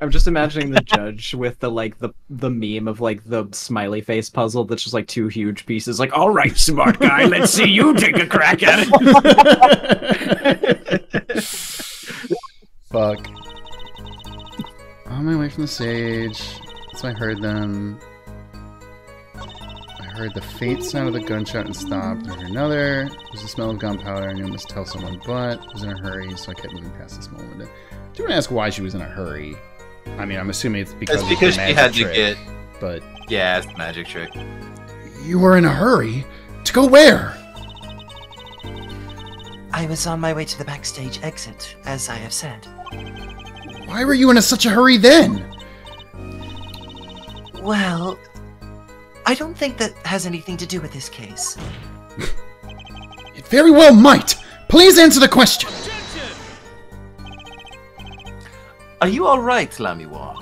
I'm just imagining the judge with the like the the meme of like the smiley face puzzle that's just like two huge pieces. Like, all right, smart guy, let's see you take a crack at it. Fuck. On my way from the stage, so I heard them. I heard the faint sound of the gunshot and stopped. I heard another. There's the smell of gunpowder. I knew I must tell someone, but I was in a hurry, so I kept moving past the small window. Do you want to ask why she was in a hurry? I mean, I'm assuming it's because It's of the because she magic had to get. But Yeah, it's a magic trick. you were in a hurry to go where? I was on my way to the backstage exit, as I have said. Why were you in a, such a hurry then? Well, I don't think that has anything to do with this case. It very well might. Please answer the question. Are you alright, Lamiroir?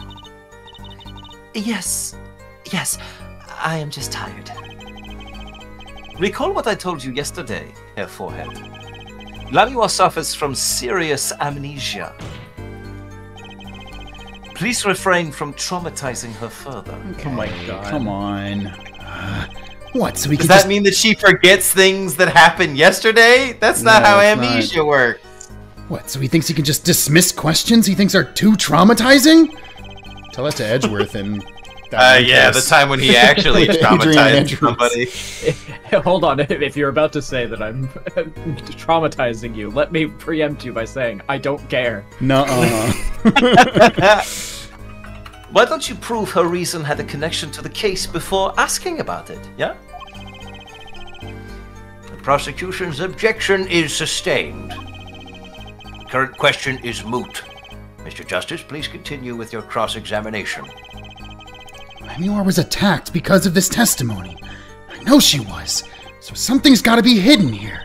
Yes, yes, I am just tired. Recall what I told you yesterday, Herr Forehead. Lamiroir suffers from serious amnesia. Please refrain from traumatizing her further. Oh my god. Come on. Uh, what? So we Does can that just mean that she forgets things that happened yesterday? That's not No, how it's not. amnesia works. What? So he thinks he can just dismiss questions he thinks are too traumatizing? Tell that to Edgeworth and. Uh, one yeah, the time when he actually traumatized somebody. Hold on, if if you're about to say that I'm traumatizing you, let me preempt you by saying I don't care. Nuh-uh. Why don't you prove her reason had a connection to the case before asking about it, yeah? The prosecution's objection is sustained. The current question is moot. Mr. Justice, please continue with your cross examination. Amior was attacked because of this testimony. I know she was. So something's got to be hidden here.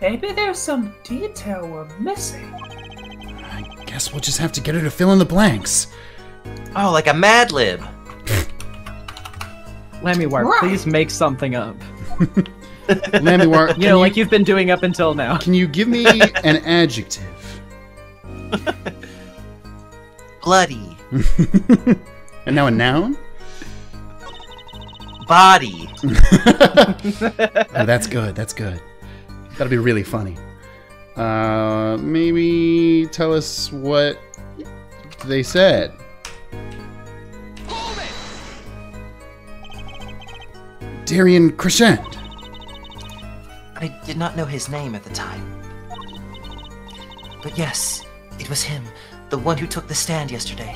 Maybe there's some detail we're missing. I guess we'll just have to get her to fill in the blanks. Oh, like a Mad Lib. Lamiroir, Right. please make something up. Lamiroir, You know, like you've been doing up until now. Can you give me an adjective? Bloody. And now a noun? Body. Oh, that's good. That's good. That'll be really funny. Uh, maybe tell us what they said. Daryan Crescend. I did not know his name at the time. But yes, it was him, the one who took the stand yesterday.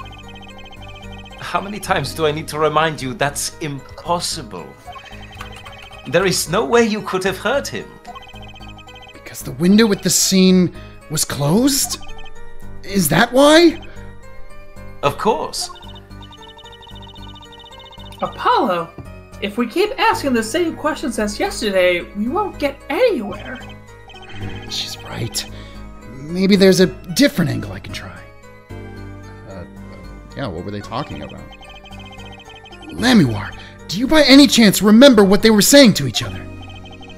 How many times do I need to remind you that's impossible? There is no way you could have heard him. Because the window with the scene was closed? Is that why? Of course. Apollo, if we keep asking the same questions as yesterday, we won't get anywhere. She's right. Maybe there's a different angle I can try. Uh, uh, yeah, what were they talking about? Lamiroir, do you by any chance remember what they were saying to each other?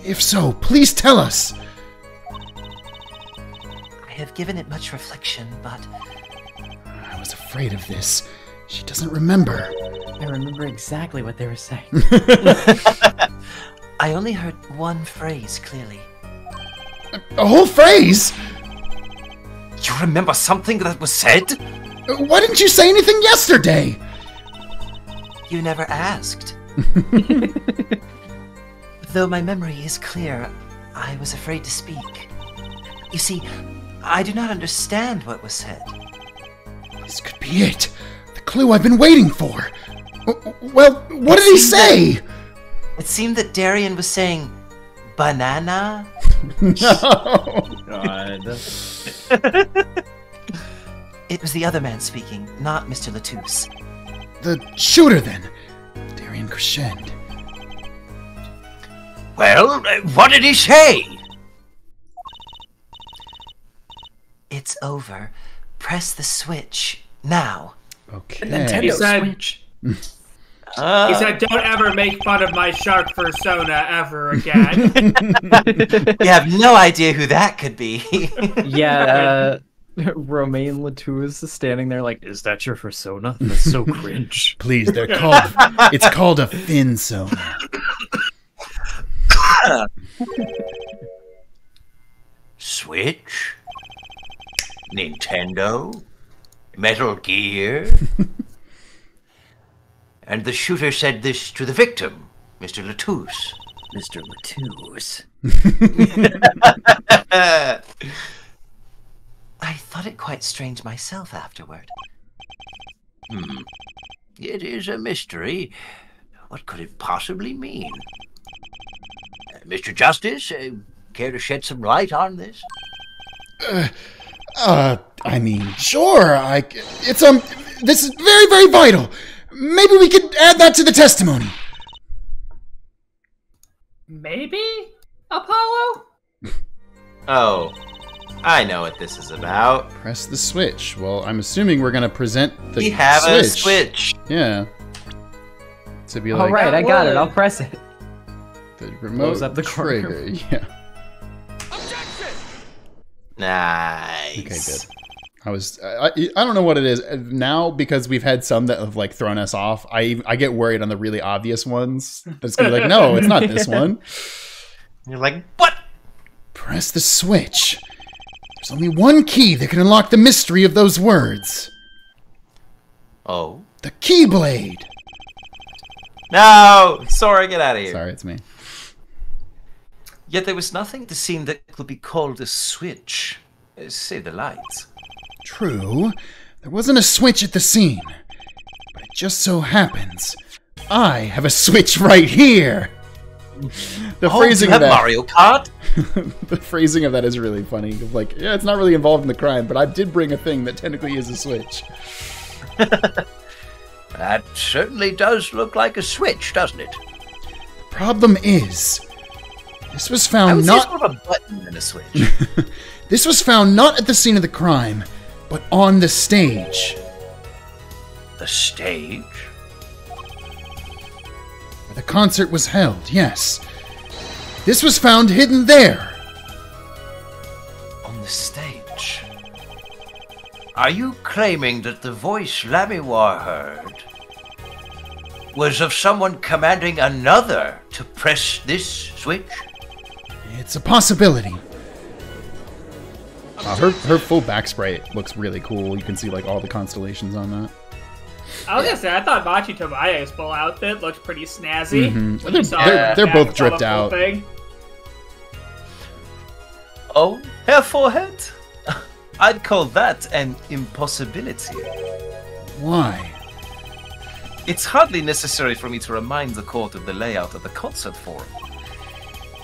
If so, please tell us. I have given it much reflection, but I was afraid of this. She doesn't remember. I remember exactly what they were saying. I only heard one phrase clearly. A whole phrase? You remember something that was said? Why didn't you say anything yesterday? You never asked. Though my memory is clear, I was afraid to speak. You see, I do not understand what was said. This could be it. The clue I've been waiting for. Well, what did he seems that- say? It seemed that Daryan was saying, banana? God. It was the other man speaking, not Mr. LeTouse. The shooter, then. Daryan Crescend. Well, what did he say? It's over. Press the switch now. Okay. Nintendo He said- Switch. Uh, He said, "Don't ever make fun of my shark persona ever again." You have no idea who that could be. Yeah, uh, Romein LeTouse is standing there like, is that your persona? That's so cringe. Please, they're called. it's called a fin zone. Switch? Nintendo? Metal Gear? and the shooter said this to the victim, Mr. LeTouse. Mr. LeTouse. I thought it quite strange myself afterward. Hmm. It is a mystery. What could it possibly mean? Uh, Mr. Justice, uh, care to shed some light on this? Uh, I mean, sure. I. It's um. This is very, very vital. Maybe we could add that to the testimony. Maybe? Apollo? Oh, I know what this is about. Press the switch. Well, I'm assuming we're gonna present the we have switch. a switch. Yeah. To be All like right, I got it. I'll press it. the remote Close up the corner. trigger. Yeah. Nice. Okay, good. I was I, I don't know what it is now because we've had some that have like thrown us off. I I get worried on the really obvious ones. That it's gonna be like, no, it's not this one. You're like, what? Press the switch. There's only one key that can unlock the mystery of those words. Oh. The Keyblade. No! sorry, get out of here. Sorry, it's me. Yet there was nothing the scene that could be called a switch. Uh, Say the lights. True, there wasn't a switch at the scene. But it just so happens I have a switch right here. The Oh, phrasing you of that Mario Kart? the phrasing of that is really funny. Like, yeah, it's not really involved in the crime, but I did bring a thing that technically is a switch. That certainly does look like a switch, doesn't it? Problem is, this was found say it's more of a button than a switch. this was found not at the scene of the crime, but on the stage. The stage? where the concert was held, yes. This was found hidden there. On the stage. Are you claiming that the voice Lamiroir heard was of someone commanding another to press this switch? It's a possibility. Uh, her her full back spray looks really cool. You can see like all the constellations on that. I was gonna say, I thought Machi Tobaye's full outfit looked pretty snazzy. Mhm. They're- they're- that they're both and saw the dripped out. Thing. Oh, hair forehead? I'd call that an impossibility. Why? It's hardly necessary for me to remind the court of the layout of the concert forum.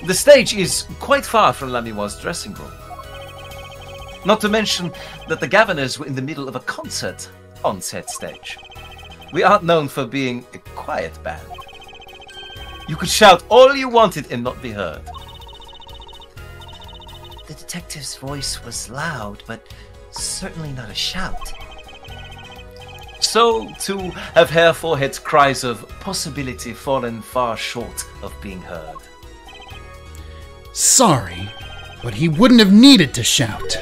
The stage is quite far from Lamiroir's dressing room. Not to mention that the Gavinners were in the middle of a concert on said stage. We aren't known for being a quiet band. You could shout all you wanted and not be heard. The detective's voice was loud, but certainly not a shout. So, too, have Herr Forehead's cries of possibility fallen far short of being heard. Sorry, but he wouldn't have needed to shout.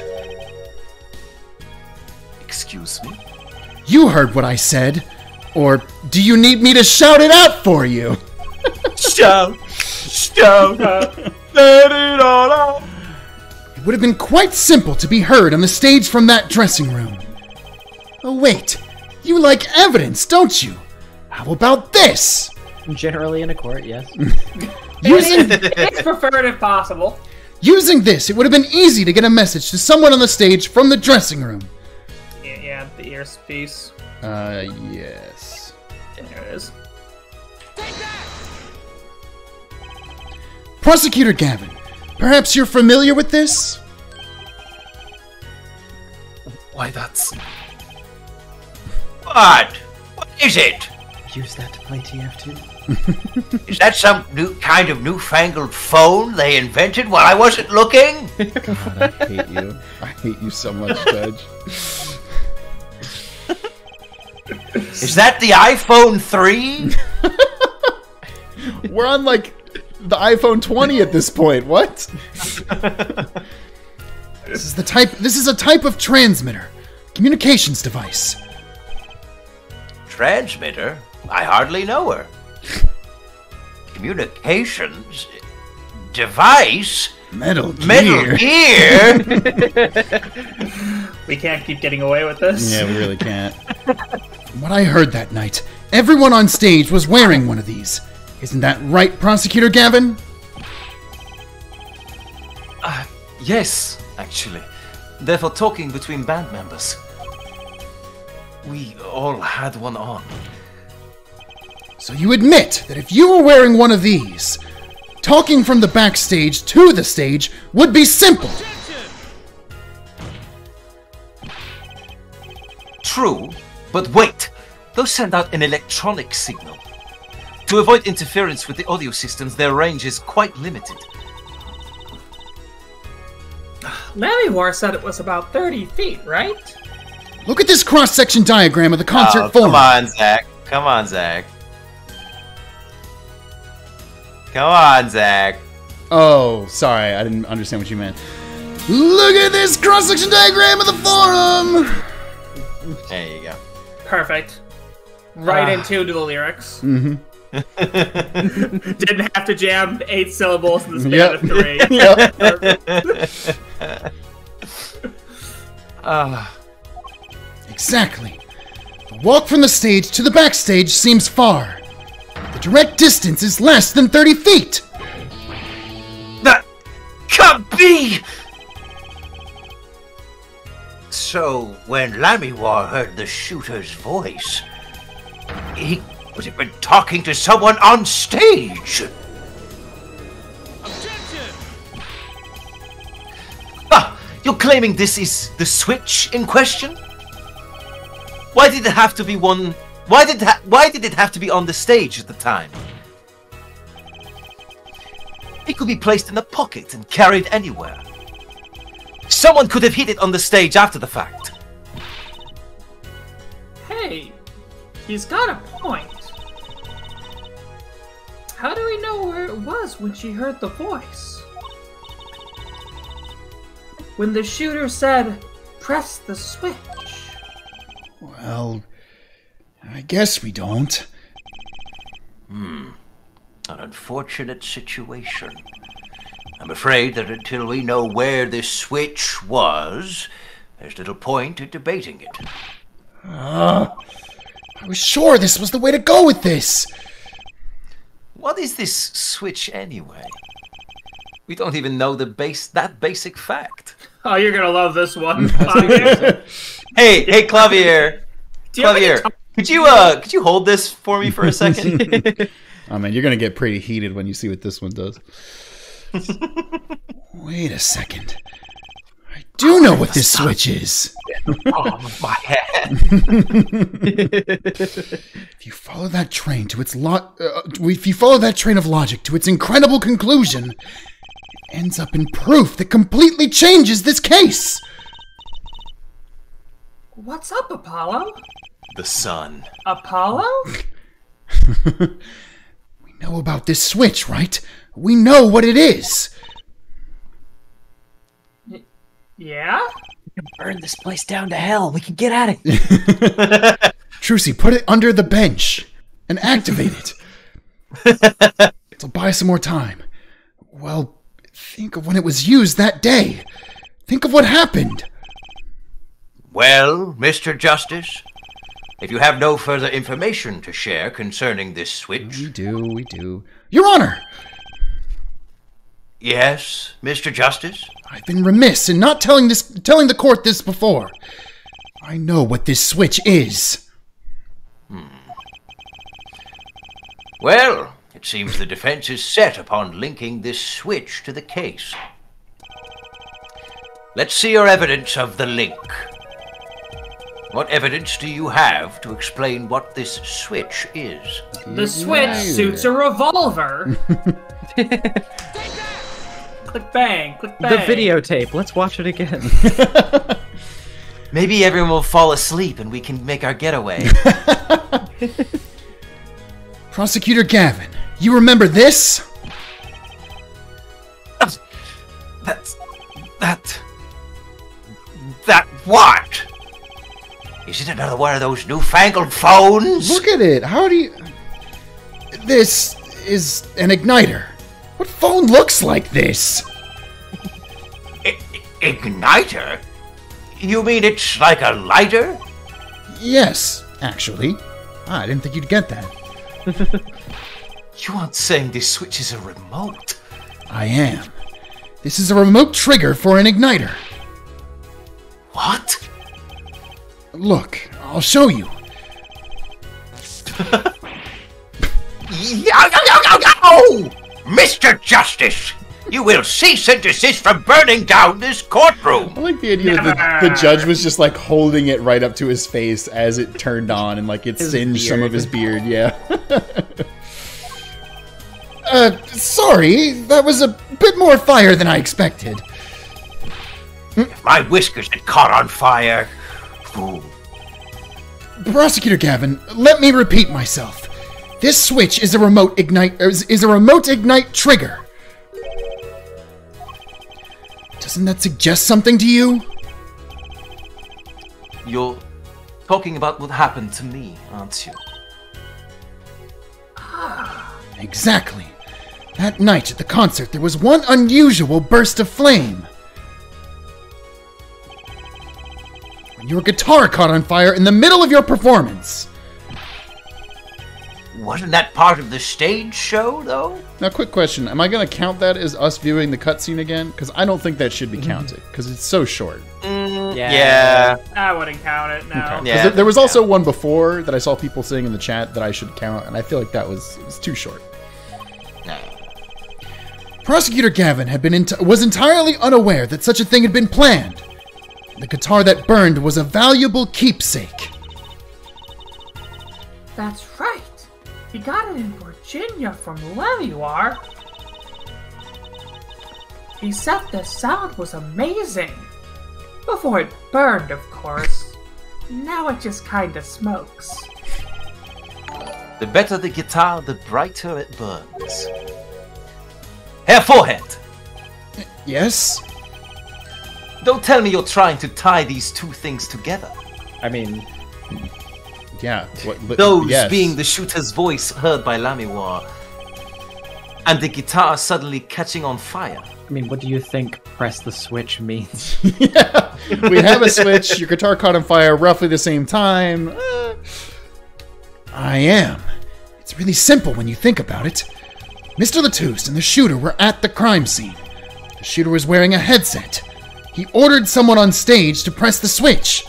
Excuse me? You heard what I said. Or do you need me to shout it out for you? Shout! Shout! Let it all out! It would have been quite simple to be heard on the stage from that dressing room. Oh, wait. You like evidence, don't you? How about this? Generally in a court, yes. Using, it's preferred if possible. using this, it would have been easy to get a message to someone on the stage from the dressing room. Yeah, yeah the earpiece. Uh, yes. There it is. Prosecutor Gavin, perhaps you're familiar with this? Why, that's. What? What is it? Use that to play TF2. Is that some new kind of newfangled phone they invented while I wasn't looking? God, I hate you. I hate you so much, Judge. Is that the iPhone 3? We're on like the iPhone 20 at this point. What? This is the type. This is a type of transmitter, communications device. Transmitter? I hardly know her. Communications? Device? Metal Gear. Metal Gear? We can't keep getting away with this. Yeah, we really can't. What I heard that night, everyone on stage was wearing one of these. Isn't that right, Prosecutor Gavin? Ah, yes, actually. They're for talking between band members. We all had one on. So you admit that if you were wearing one of these, talking from the backstage to the stage would be simple. True, but wait! Those send out an electronic signal. To avoid interference with the audio systems, their range is quite limited. Lammy said it was about 30 feet, right? Look at this cross-section diagram of the concert Oh, forum. come on, Zach. Come on, Zach. Come on, Zach. Oh, sorry, I didn't understand what you meant. Look at this cross-section diagram of the forum. There you go. Perfect. Right Ah. in tune to the lyrics. Mm-hmm. Didn't have to jam eight syllables in the span Yep. of three. Yep. Ah, Exactly. The walk from the stage to the backstage seems far. The direct distance is less than 30 feet. That can't be! So, when Lamiroir heard the shooter's voice, he would have been talking to someone on stage! ah, you're claiming this is the switch in question? Why did it have to be one? Why did ha- why did it have to be on the stage at the time? It could be placed in a pocket and carried anywhere. Someone could have hit it on the stage after the fact. Hey, he's got a point. How do we know where it was when she heard the voice? When the shooter said, press the switch. Well, I guess we don't. Hmm. An unfortunate situation. I'm afraid that until we know where this switch was, there's little point in debating it. I was sure this was the way to go with this. What is this switch anyway? We don't even know the base that basic fact. Oh, you're gonna love this one. Hey, hey, Klavier, Do you have any Klavier, could you uh, could you hold this for me for a second? Oh man, you're gonna get pretty heated when you see what this one does. Wait a second. I do know what this switch is. Oh, my head. If you follow that train to its lo- uh, if you follow that train of logic to its incredible conclusion, it ends up in proof that completely changes this case. What's up, Apollo? the sun. Apollo? We know about this switch, right? We know what it is. Yeah? We can burn this place down to hell. We can get at it. Trucy, put it under the bench and activate it. It'll buy some more time. Well, think of when it was used that day. Think of what happened. Well, Mr. Justice, if you have no further information to share concerning this switch, We do, we do. Your Honor, yes, Mr. Justice? I've been remiss in not telling this telling the court this before. I know what this switch is. Hmm. Well, it seems the defense is set upon linking this switch to the case. Let's see your evidence of the link. What evidence do you have to explain what this switch is? The switch suits a revolver. click bang, click bang. The videotape. Let's watch it again. Maybe everyone will fall asleep and we can make our getaway. Prosecutor Gavin, you remember this? That's that. That what? Is it another one of those newfangled phones? Look at it. How do you. This is an igniter. What phone looks like this? I- igniter? You mean it's like a lighter? Yes, actually. Ah, I didn't think you'd get that. You aren't saying this switch is a remote? I am. This is a remote trigger for an igniter. What? Look, I'll show you. Yow, yow, yow! Mr. Justice, you will cease and desist from burning down this courtroom. I like the idea that the, the judge was just like holding it right up to his face as it turned on and like it His singed some of his beard, yeah. uh, sorry, that was a bit more fire than I expected. If my whiskers had caught on fire. Ooh, Prosecutor Gavin, let me repeat myself. This switch is a remote ignite is, is a remote ignite trigger. Doesn't that suggest something to you? You're talking about what happened to me, aren't you? Ah, exactly. That night at the concert, there was one unusual burst of flame. When your guitar caught on fire in the middle of your performance. Wasn't that part of the stage show, though? Now, quick question: Am I going to count that as us viewing the cutscene again? Because I don't think that should be mhm. counted because it's so short. Mm, yeah. I wouldn't count it. No. 'Cause Yeah. there, there was also one before that I saw people saying in the chat that I should count, and I feel like that was was too short. Prosecutor Gavin had been enti- was entirely unaware that such a thing had been planned. The guitar that burned was a valuable keepsake. That's right. He got it in Borginia from Lamiroir. He said the sound was amazing. Before it burned, of course. Now it just kinda smokes. The better the guitar, the brighter it burns. Hair forehead! Yes? Don't tell me you're trying to tie these two things together. I mean, Yeah. What, li- Those yes. being the shooter's voice heard by Lamiroir, and the guitar suddenly catching on fire. I mean, what do you think press the switch means? we have a switch. Your guitar caught on fire roughly the same time. Uh, I am. It's really simple when you think about it. Mr. LeTouse and the shooter were at the crime scene. The shooter was wearing a headset. He ordered someone on stage to press the switch.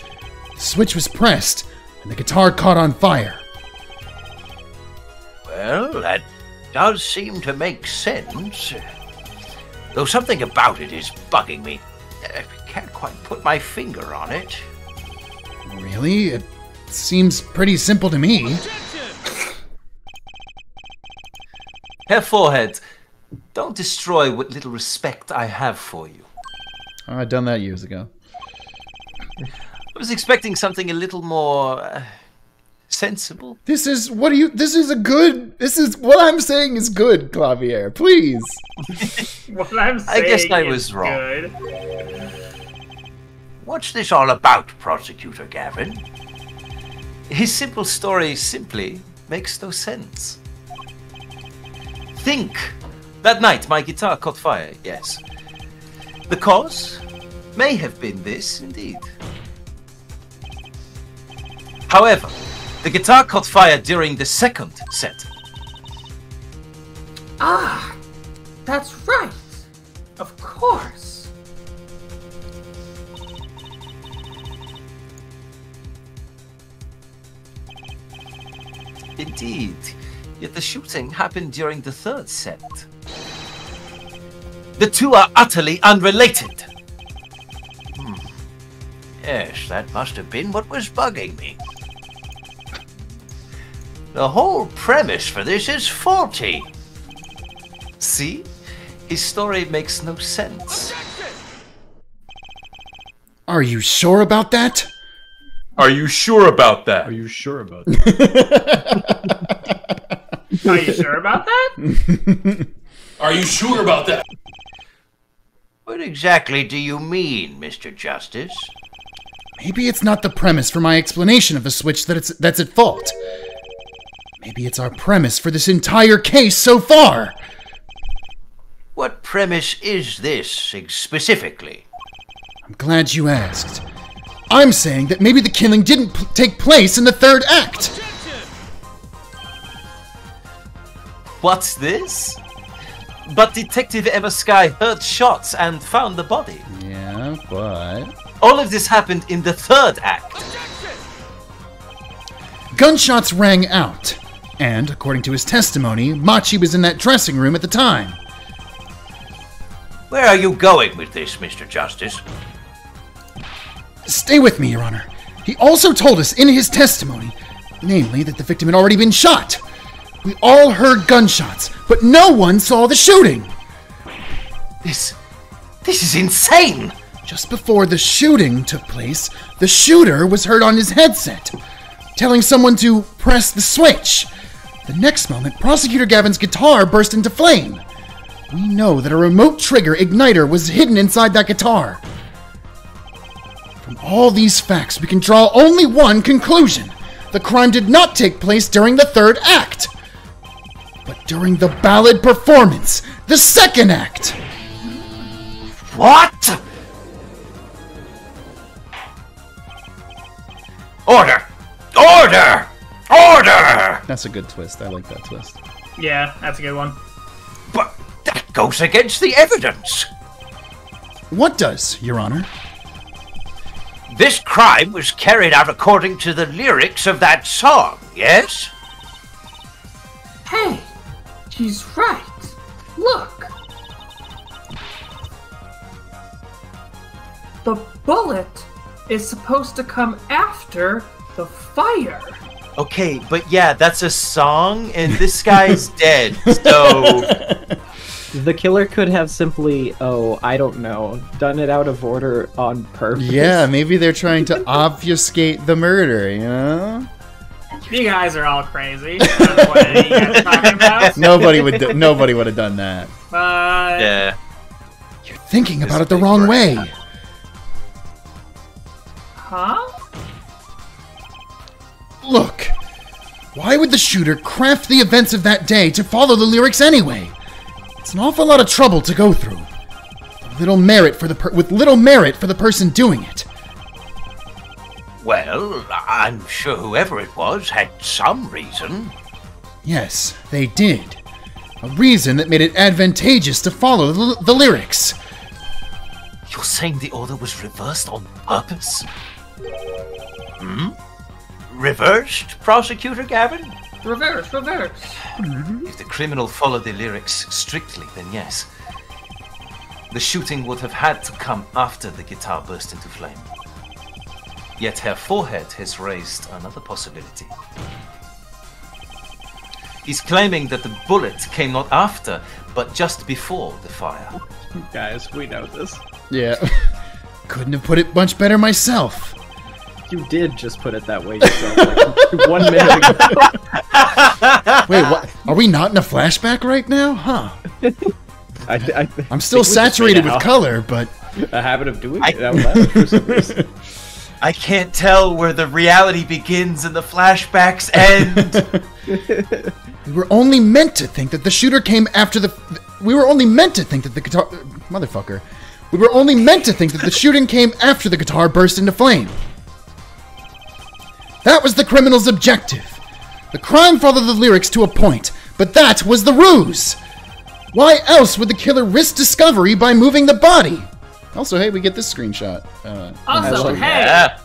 The switch was pressed, and the guitar caught on fire. Well, that does seem to make sense. Though something about it is bugging me. I can't quite put my finger on it. Really? It seems pretty simple to me. Hair forehead, don't destroy what little respect I have for you. Oh, I'd done that years ago. I was expecting something a little more uh, sensible. This is what do you? This is a good. This is what I'm saying is good, Klavier. Please. What I'm saying. I guess I is was wrong. Good. What's this all about, Prosecutor Gavin? His simple story simply makes no sense. Think! That night my guitar caught fire, yes. The cause may have been this, indeed. However, the guitar caught fire during the second set. Ah, that's right. Of course. Indeed. Yet the shooting happened during the third set. The two are utterly unrelated. Hmm. Yes, that must have been what was bugging me. The whole premise for this is faulty. See? His story makes no sense. Are you sure about that? Are you sure about that? Are you sure about that? Are you sure about that? Are you sure about that? What exactly do you mean, Mr. Justice? Maybe it's not the premise for my explanation of the switch that it's, that's at fault. Maybe it's our premise for this entire case so far. What premise is this specifically? I'm glad you asked. I'm saying that maybe the killing didn't take place in the third act. What's this? But Detective Ema Skye heard shots and found the body. Yeah, but. All of this happened in the third act. Gunshots rang out, and according to his testimony, Machi was in that dressing room at the time. Where are you going with this, Mr. Justice? Stay with me, Your Honor. He also told us in his testimony, namely that the victim had already been shot. We all heard gunshots, but no one saw the shooting. This. this is insane! Just before the shooting took place, the shooter was heard on his headset, telling someone to press the switch. The next moment, Prosecutor Gavin's guitar burst into flame. We know that a remote trigger igniter was hidden inside that guitar. From all these facts, we can draw only one conclusion. The crime did not take place during the third act, but during the ballad performance, the second act. What? Order! Order! That's a good twist. I like that twist. Yeah, that's a good one. But that goes against the evidence. What does, Your Honor? This crime was carried out according to the lyrics of that song, yes? Hey, he's right. Look. The bullet is supposed to come after the fire. Okay, but yeah, that's a song, and this guy's dead. So The killer could have simply, oh, I don't know, done it out of order on purpose. Yeah, maybe they're trying to obfuscate the murder, you know? You guys are all crazy. I don't know what are talking about. Nobody would do- nobody would have done that. But yeah, You're thinking about it the wrong way. huh? Look, why would the shooter craft the events of that day to follow the lyrics anyway? It's an awful lot of trouble to go through. Little merit for the per- with little merit for the person doing it. Well, I'm sure whoever it was had some reason. Yes, they did. A reason that made it advantageous to follow the, the lyrics. you're saying the order was reversed on purpose? Hmm? Reversed, Prosecutor Gavin? Reverse, reverse. Mm-hmm. If the criminal followed the lyrics strictly, then yes. The shooting would have had to come after the guitar burst into flame. Yet her forehead has raised another possibility. He's claiming that the bullet came not after, but just before the fire. Guys, we know this. Yeah. Couldn't have put it much better myself. You did just put it that way yourself like one minute ago. Wait, what? Are we not in a flashback right now? Huh. I, I, I'm still think we just saturated with out color, but A habit of doing it out loud for some reason. I can't tell where the reality begins and the flashbacks end. we were only meant to think that the shooter came after the. We were only meant to think that the guitar. Motherfucker. We were only meant to think that the shooting came after the guitar burst into flame. That was the criminal's objective. The crime followed the lyrics to a point, but that was the ruse. Why else would the killer risk discovery by moving the body? Also, hey, we get this screenshot. Uh, Also, hey, yeah.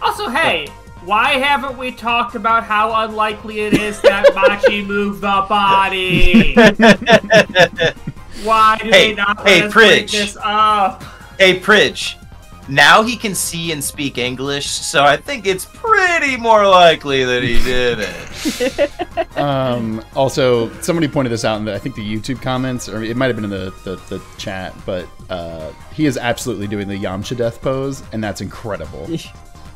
also, hey, why haven't we talked about how unlikely it is that Machi moved the body? Why do Hey, they not let hey, us bring Pridge. this up? Hey, Pridge. Now he can see and speak English, so I think it's pretty more likely that he did it. Um, also, somebody pointed this out in the, I think the YouTube comments, or it might have been in the, the, the chat, but uh, he is absolutely doing the Yamcha death pose, and that's incredible.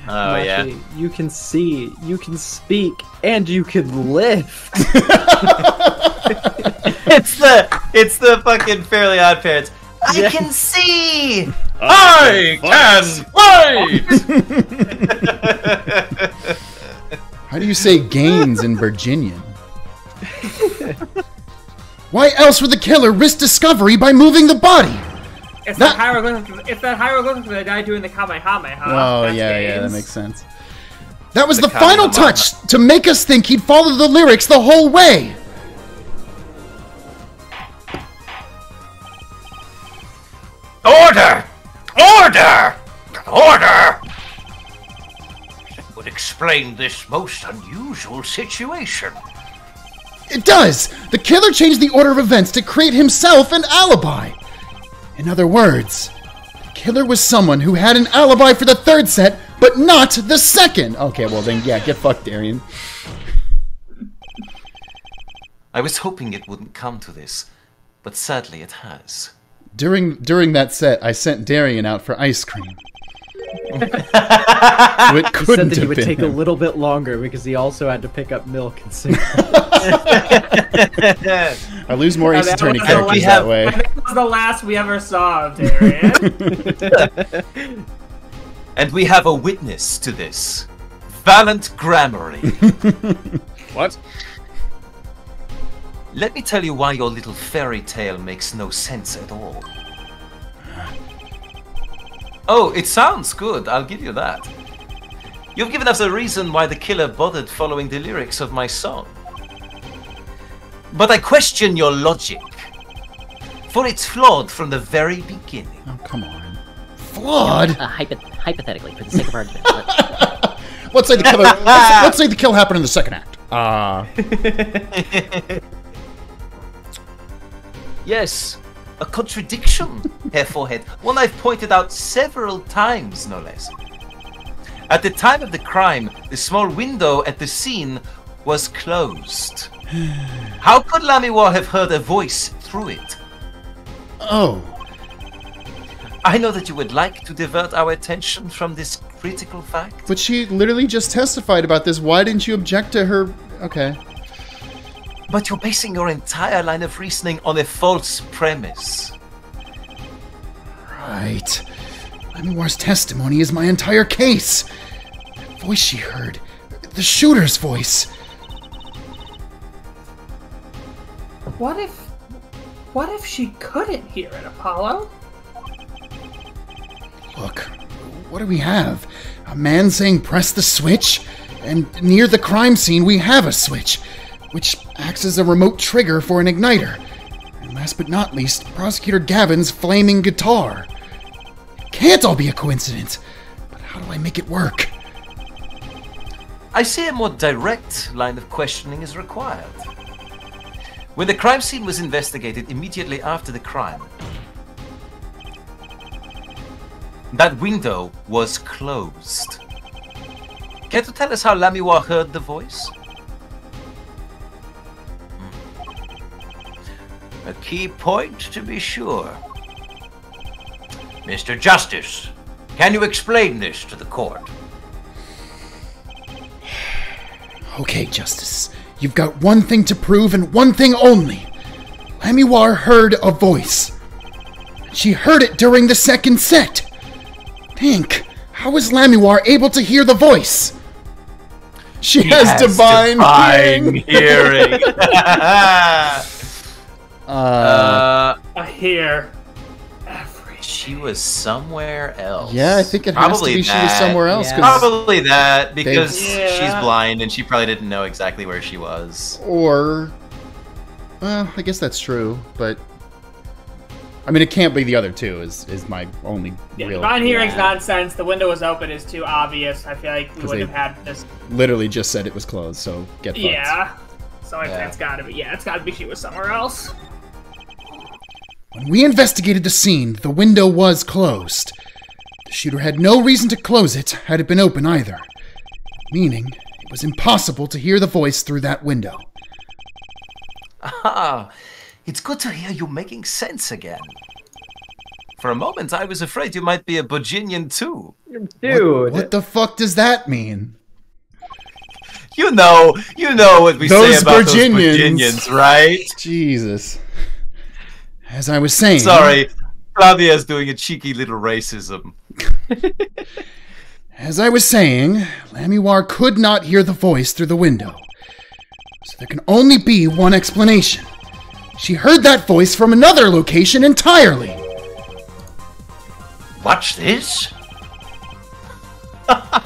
Oh yeah. You can see, you can speak, and you can lift. It's the it's the fucking Fairly Odd Parents. I can see! I can fight! How do you say gains in Borginian? Why else would the killer risk discovery by moving the body? It's That- that hieroglyphic. It's that hieroglyphic that guy doing the Kamehameha. Oh That's yeah, yeah, that makes sense. That was the, The final touch to make us think he'd follow the lyrics the whole way. Order! Order! Order! That would explain this most unusual situation. It does. The killer changed the order of events to create himself an alibi. In other words, the killer was someone who had an alibi for the third set, but not the second. Okay, well then, yeah, get fucked, Daryan. I was hoping it wouldn't come to this, but sadly it has. During during that set, I sent Daryan out for ice cream. so it couldn't said that he would been take a little bit longer because he also had to pick up milk and cigarettes. I lose more Ace that Attorney was the characters last- that way. I that was the last we ever saw of Daryan. And we have a witness to this. Valant Gramarye. what? Let me tell you why your little fairy tale makes no sense at all. Oh, it sounds good, I'll give you that. You've given us a reason why the killer bothered following the lyrics of my song. But I question your logic. For it's flawed from the very beginning. Oh, come on. Flawed? Uh, hypo- hypothetically, for the sake of argument. let- Let's say the killer. let's, let's say the kill happened in the second act. Ah. Yes, a contradiction, Herr Forehead. One I've pointed out several times, no less. At the time of the crime, the small window at the scene was closed. How could Lamiroir have heard a voice through it? oh. I know that you would like to divert our attention from this critical fact. But she literally just testified about this. Why didn't you object to her? Okay. But you're basing your entire line of reasoning on a false premise. Right. Lamiroir's testimony is my entire case. That voice she heard. The shooter's voice. what if? What if she couldn't hear it, Apollo? Look, what do we have? A man saying press the switch? And near the crime scene, we have a switch, which acts as a remote trigger for an igniter. And last but not least, Prosecutor Gavin's flaming guitar. It can't all be a coincidence. But how do I make it work? I see a more direct line of questioning is required. When the crime scene was investigated immediately after the crime, that window was closed. Care to tell us how Lamiroir heard the voice? A key point to be sure. Mr. Justice, can you explain this to the court? Okay, Justice. You've got one thing to prove and one thing only. Lamiroir heard a voice. She heard it during the second set. Think, how is Lamiroir able to hear the voice? She has, divine, hearing. hearing. Uh, uh, I hear everything. She was somewhere else. yeah, I think it has Probably to be she was somewhere else. Yeah. 'cause- Probably that because Yeah. she's blind and she probably didn't know exactly where she was. Or, well, I guess that's true, but I mean, it can't be the other two. Is is my only Yeah, real? divine hearing's yeah. nonsense. The window was open is too obvious. I feel like we wouldn't have had this. Literally just said it was closed, so get fucked. Yeah. So it, Yeah. it's gotta be. Yeah, it's gotta be she was somewhere else. When we investigated the scene, the window was closed. The shooter had no reason to close it had it been open either, meaning it was impossible to hear the voice through that window. Ah, it's good to hear you making sense again. For a moment, I was afraid you might be a Borginian too. Dude. What the fuck does that mean? You know, you know what we Those say about Borginians. those Borginians, right? Jesus. As I was saying. Sorry, Klavier's doing a cheeky little racism. As I was saying, Lamiroir could not hear the voice through the window. So there can only be one explanation. She heard that voice from another location entirely. Watch this.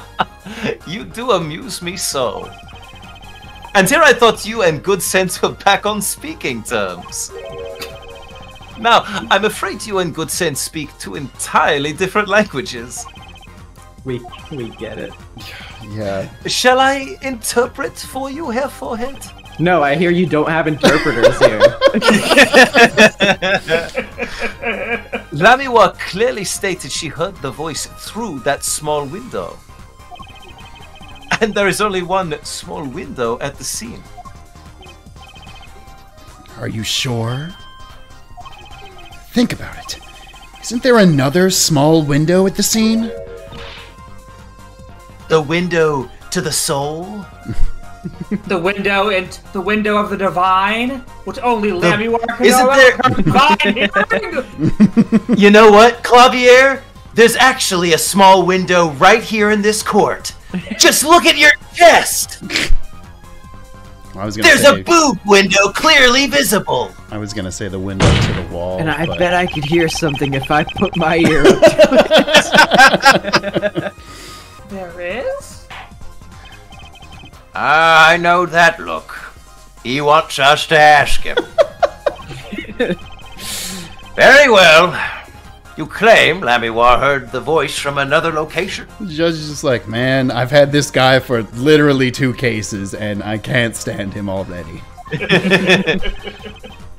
You do amuse me so. And here I thought you and good sense were back on speaking terms. Now, I'm afraid you and good sense speak two entirely different languages. We we get it. Yeah. Shall I interpret for you, Herr Forehead? No, I hear you don't have interpreters here. Lamiroir clearly stated she heard the voice through that small window. And there is only one small window at the scene. Are you sure? Think about it. Isn't there another small window at the scene? The window to the soul. The window and the window of the divine, which only Lamiroir can isn't know there- about divine hearing. You know what, Klavier? There's actually a small window right here in this court. Just look at your chest. I was gonna There's say a boob window clearly visible. I was gonna say the window to the wall. and I but- bet I could hear something if I put my ear up to it. there is. Ah, I know that look. He wants us to ask him. Very well. You claim Lamiroir heard the voice from another location. The judge is just like, man, I've had this guy for literally two cases, and I can't stand him already.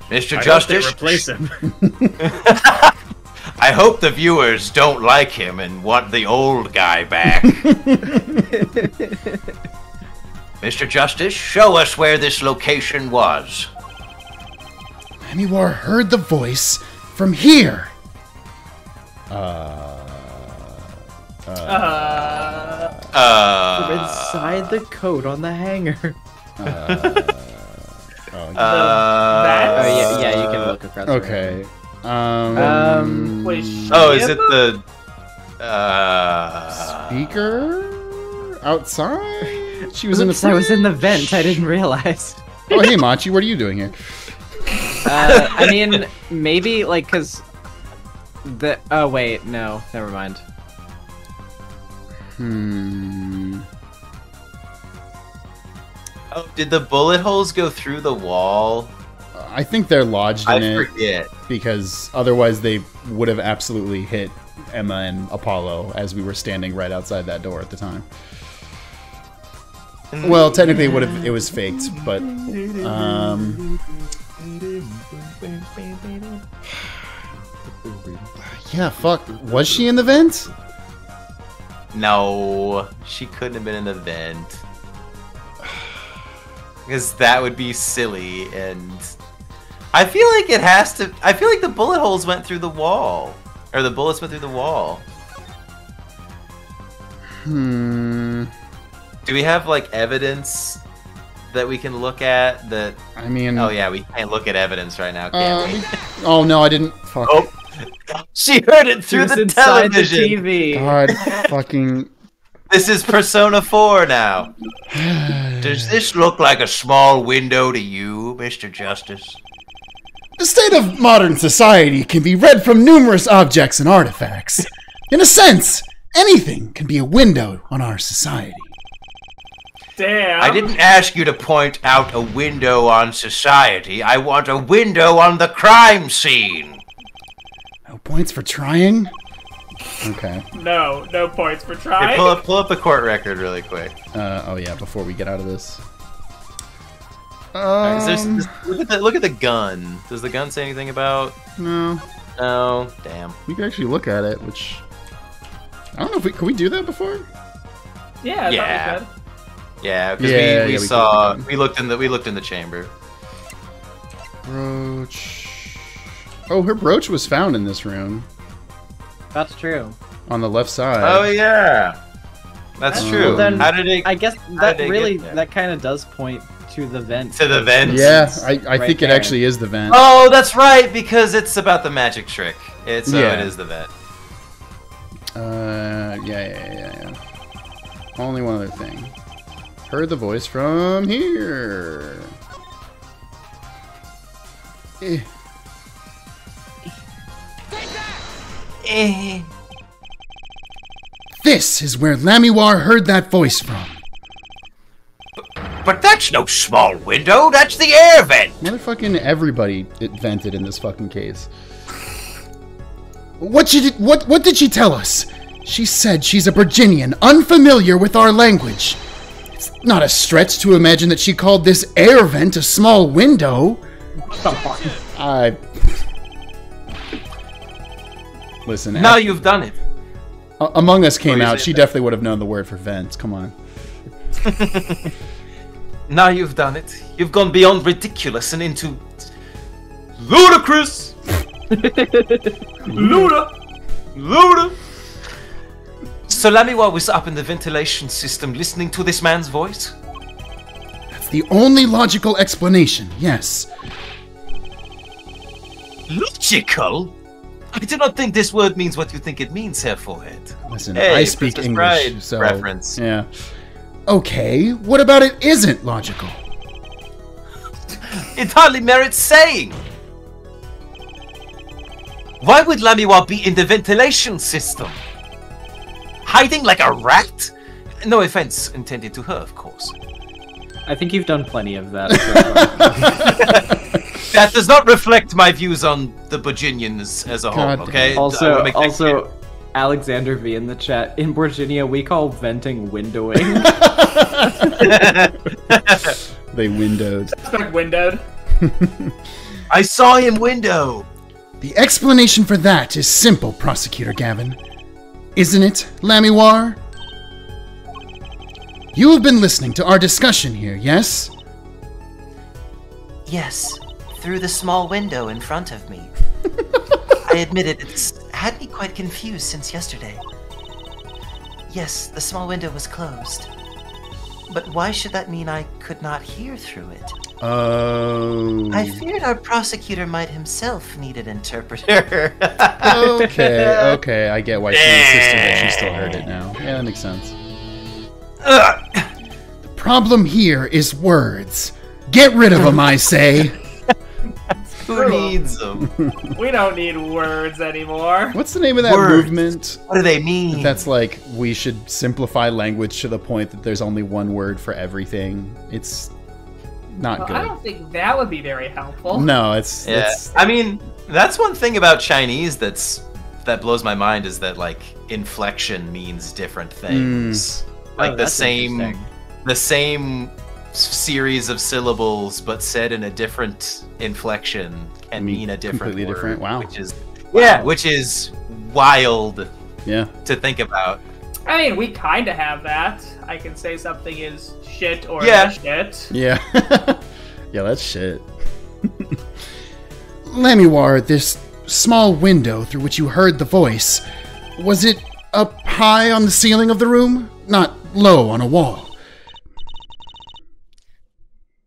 Mr. I hope they Justice, replace him. I hope the viewers don't like him and want the old guy back. Mr. Justice, show us where this location was. Lamiroir heard the voice from here. Uh, inside the coat on the hanger. uh, Oh yeah, yeah, you can look across. Okay. Um, Um, Wait, Oh, is it the. Uh, speaker outside? She was in the. Oops, I was in the vent. I didn't realize. Oh, hey, Machi, what are you doing here? Uh, I mean, maybe like because the. Oh wait, no, never mind. Hmm. oh, did the bullet holes go through the wall? I think they're lodged I in it forget. because otherwise they would have absolutely hit Ema and Apollo as we were standing right outside that door at the time. Well, technically, it would have it was faked, but um, yeah, fuck. Was she in the vent? No, she couldn't have been in the vent. Because that would be silly, and I feel like it has to. I feel like the bullet holes went through the wall, or the bullets went through the wall. Hmm. Do we have like evidence that we can look at? That I mean, oh yeah, we can't look at evidence right now, can uh, we? oh no, I didn't. Fuck. Oh, she heard it through the television. the TV? God, fucking. This is Persona 4 now. Does this look like a small window to you, Mr. Justice? The state of modern society can be read from numerous objects and artifacts. In a sense, anything can be a window on our society. Damn. I didn't ask you to point out a window on society. I want a window on the crime scene. No points for trying? Okay. No, no points for Here, trying. pull up, pull up the court record really quick. Uh, oh yeah, before we get out of this. Is there- Um, look, at the, look at the gun. Does the gun say anything about? no, No. Damn. we can actually look at it, which I don't know if we could we do that before. yeah, I thought Yeah. we could. Yeah, because Yeah, we, we we saw could- we looked in the we looked in the chamber. Brooch. Oh, her brooch was found in this room That's true. on the left side. Oh yeah, that's Uh, true. then- How did it? I guess that they really that kind of does point to the vent. To the vent. Yeah, I, I Right think it actually is the vent. Oh, that's right, because it's about the magic trick. It's so Yeah. it is the vent. Uh, yeah, yeah, yeah, yeah. Only one other thing. Heard the voice from here. Eh. Eh. This is where Lamiroir heard that voice from. But that's no small window, that's the air vent. Motherfucking everybody invented in this fucking case. What she did, what what did she tell us? She said she's a Borginian, unfamiliar with our language. It's not a stretch to imagine that she called this air vent a small window. I listen. Now af- you've done it. A- Among Us came oh, out. She that? definitely would have known the word for vents. Come on. Now you've done it. You've gone beyond ridiculous and into ludicrous. Luda. Luda. So Lamiroir was up in the ventilation system listening to this man's voice? That's the only logical explanation. Yes. Logical? I do not think this word means what you think it means, Herr Forehead. Listen, Hey, I speak Princess English, Bride so reference. yeah. Okay, what about it isn't logical? It hardly merits saying. Why would Lamiroir be in the ventilation system? Hiding like a rat? No offense intended to her, of course. I think you've done plenty of that. so- That does not reflect my views on the Borginians as a whole, okay? I also, wanna make that also, Alexander V in the chat. In Borginia, we call venting windowing. They windowed. Expect windowed. I saw him window. The explanation for that is simple, Prosecutor Gavin. Isn't it, Lamiroir? You have been listening to our discussion here, yes? Yes, through the small window in front of me. I admit it, it's had me quite confused since yesterday. Yes, the small window was closed. But why should that mean I could not hear through it? Oh. I feared our prosecutor might himself need an interpreter. okay, okay, I get why she insisted that she still heard it now. Yeah, that makes sense. Ugh. The problem here is words. Get rid of them, I say. Who needs them? We don't need words anymore. What's the name of that Words. movement? What do they mean? That's like we should simplify language to the point that there's only one word for everything. It's not Well, good. I don't think that would be very helpful. No, it's Yeah, it's I mean, that's one thing about Chinese that's that blows my mind is that like inflection means different things. Hmm. Like Oh, the same the same series of syllables but said in a different inflection can Mean mean a different completely word, different, wow. Which is yeah, which is wild yeah. to think about. I mean, we kind of have that. I can say something is shit or Yeah. shit. Yeah. yeah, that's shit. Lamiroir, this small window through which you heard the voice, was it up high on the ceiling of the room? Not low on a wall.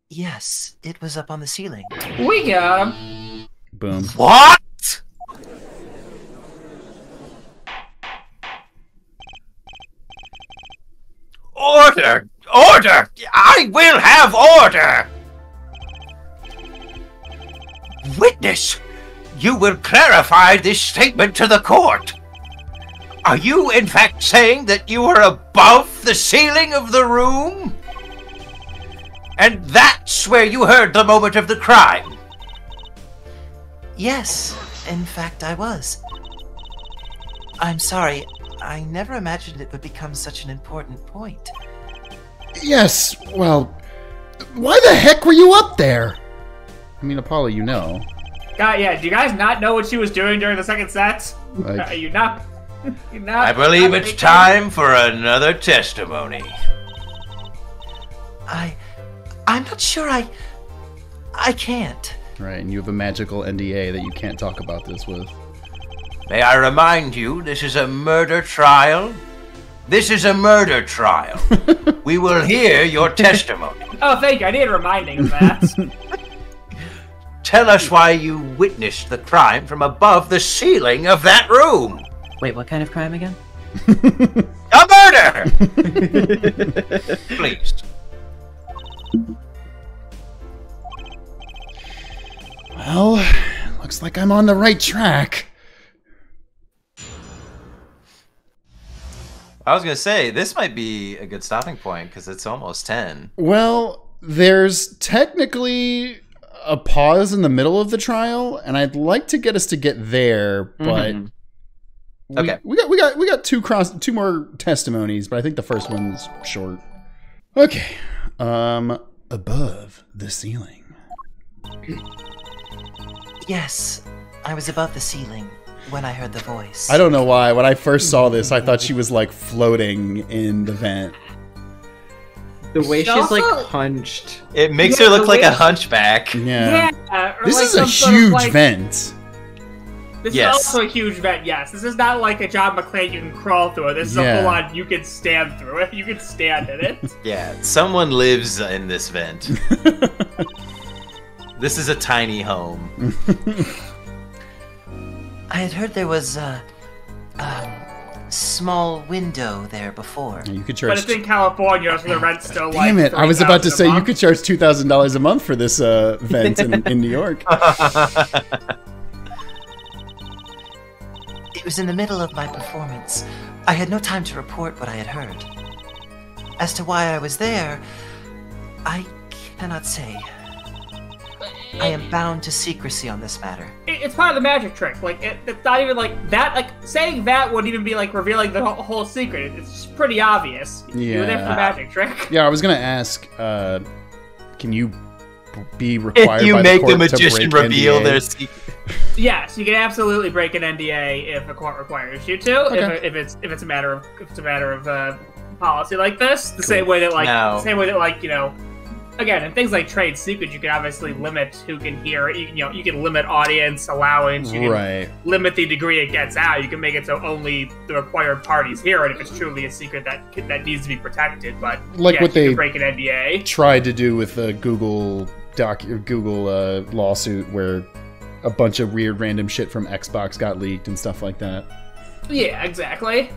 yes, it was up on the ceiling. We got him. Boom. What? Order! Order! I will have order! Witness, you will clarify this statement to the court. Are you, in fact, saying that you were above the ceiling of the room? And that's where you heard the moment of the crime? Yes, in fact, I was. I'm sorry, I never imagined it would become such an important point. Yes, well, why the heck were you up there? I mean, Apollo, you know. God, yeah. Do you guys not know what she was doing during the second set? Like- Are you not? You not? I believe it's thinking? time for another testimony. I. I'm not sure I. I can't. Right, and you have a magical NDA that you can't talk about this with. May I remind you, this is a murder trial? This is a murder trial. we will hear your testimony. Oh, thank you. I needed reminding of that. Tell us why you witnessed the crime from above the ceiling of that room. Wait, what kind of crime again? A murder! Please. Well, looks like I'm on the right track. I was gonna say this might be a good stopping point because it's almost ten. Well, there's technically a pause in the middle of the trial, and I'd like to get us to get there, but Mhm. We, Okay. we got we got we got two cross two more testimonies, but I think the first one's short. Okay, um, above the ceiling. Yes, I was above the ceiling when I heard the voice. I don't know why. When I first saw this, I thought she was like floating in the vent. The way She she's like also- hunched. It makes Yeah, her look like a hunchback. Yeah. yeah. This like is a some sort of, huge like- vent. This Yes. is also a huge vent, yes. This is not like a John McClane you can crawl through. This is Yeah. a full on you can stand through it. You can stand in it. Yeah, someone lives in this vent. this is a tiny home. I had heard there was a, um, small window there before. You could charge, but it's in California, so the rent's still like. Damn it! I was about to 3,000 say you could charge two thousand dollars a month for this uh, vent in, in New York. It was in the middle of my performance. I had no time to report what I had heard. As to why I was there, I cannot say. I am bound to secrecy on this matter. It's part of the magic trick. Like it, it's not even like that. Like saying that wouldn't even be like revealing the whole, whole secret. It's just pretty obvious. Yeah. You're there for the magic trick. Yeah, I was gonna ask. Uh, can you be required If you by make the, the, court to magician reveal NDA? their secret. Yes, you can absolutely break an NDA if a court requires you to. Okay. If, if it's if it's a matter of if it's a matter of uh, policy like this, the same way that like No. the same way that like you know, again, in things like trade secrets, you can obviously limit who can hear. You, you know, you can limit audience allowance. You can Right. limit the degree it gets out. You can make it so only the required parties hear it if it's truly a secret that that needs to be protected. But Like yes, what you they- can break an NDA. Tried to do with the Google doc Google uh, lawsuit where a bunch of weird random shit from Xbox got leaked and stuff like that. Yeah, exactly.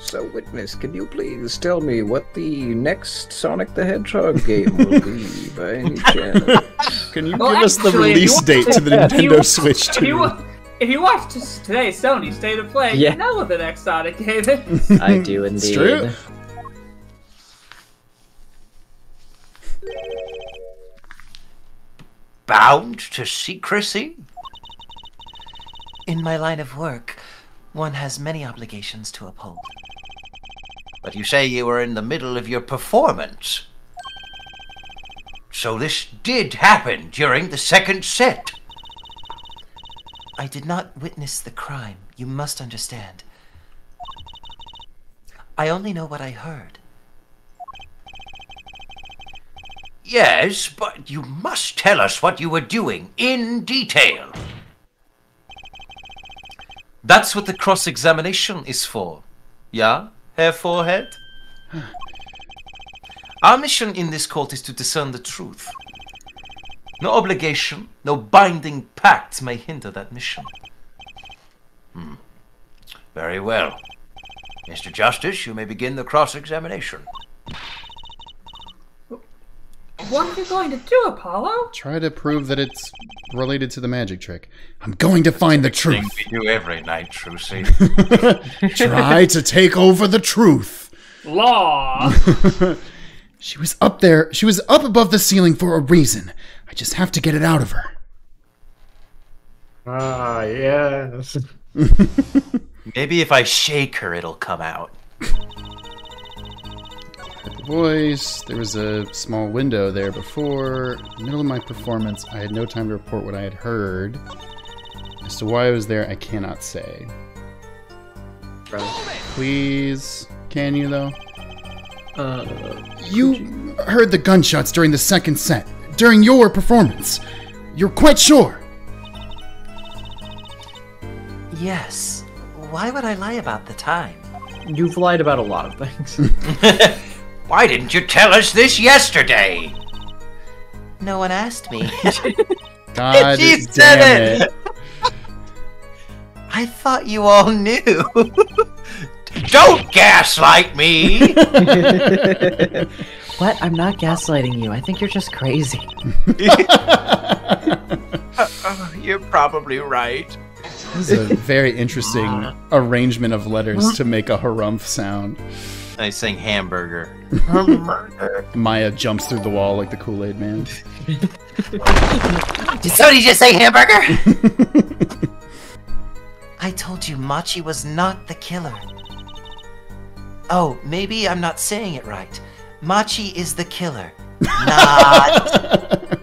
So, witness, can you please tell me what the next Sonic the Hedgehog game will be, by any chance? Can you Well, give us the actually, if you release date to the if you Nintendo want- Switch If you, 2? wa- if you watch t- today's Sony State of Play, Yeah. you know what the next Sonic game is. I do It's indeed. true. Bound to secrecy? In my line of work, one has many obligations to uphold. But you say you were in the middle of your performance. So this did happen during the second set. I did not witness the crime, you must understand. I only know what I heard. Yes, but you must tell us what you were doing in detail. That's what the cross examination is for. Yeah, Herr Forehead? Our mission in this court is to discern the truth. No obligation, no binding pact may hinder that mission. Hmm. Very well. Mr. Justice, you may begin the cross examination. What are you going to do, Apollo? Try to prove that it's related to the magic trick. I'm going to find the Thing truth. we do every night, Trucy. Try to take over the truth. Law. She was up there. She was up above the ceiling for a reason. I just have to get it out of her. Ah, yes. Maybe if I shake her, it'll come out. The voice. There was a small window there before. Middle of my performance, I had no time to report what I had heard. As to why I was there, I cannot say. Please, can you though? Uh, You heard the gunshots during the second set, during your performance. You're quite sure. Yes. Why would I lie about the time? you've lied about a lot of things. Why didn't you tell us this yesterday? No one asked me. God ah, She damn said it. it. I thought you all knew. Don't gaslight me! what? I'm not gaslighting you. I think you're just crazy. Oh, you're probably right. This is a very interesting arrangement of letters to make a harumph sound. I sang hamburger. Maya jumps through the wall like the Kool Aid Man. Did somebody just say hamburger? I told you Machi was not the killer. Oh, maybe I'm not saying it right. Machi is the killer. Not.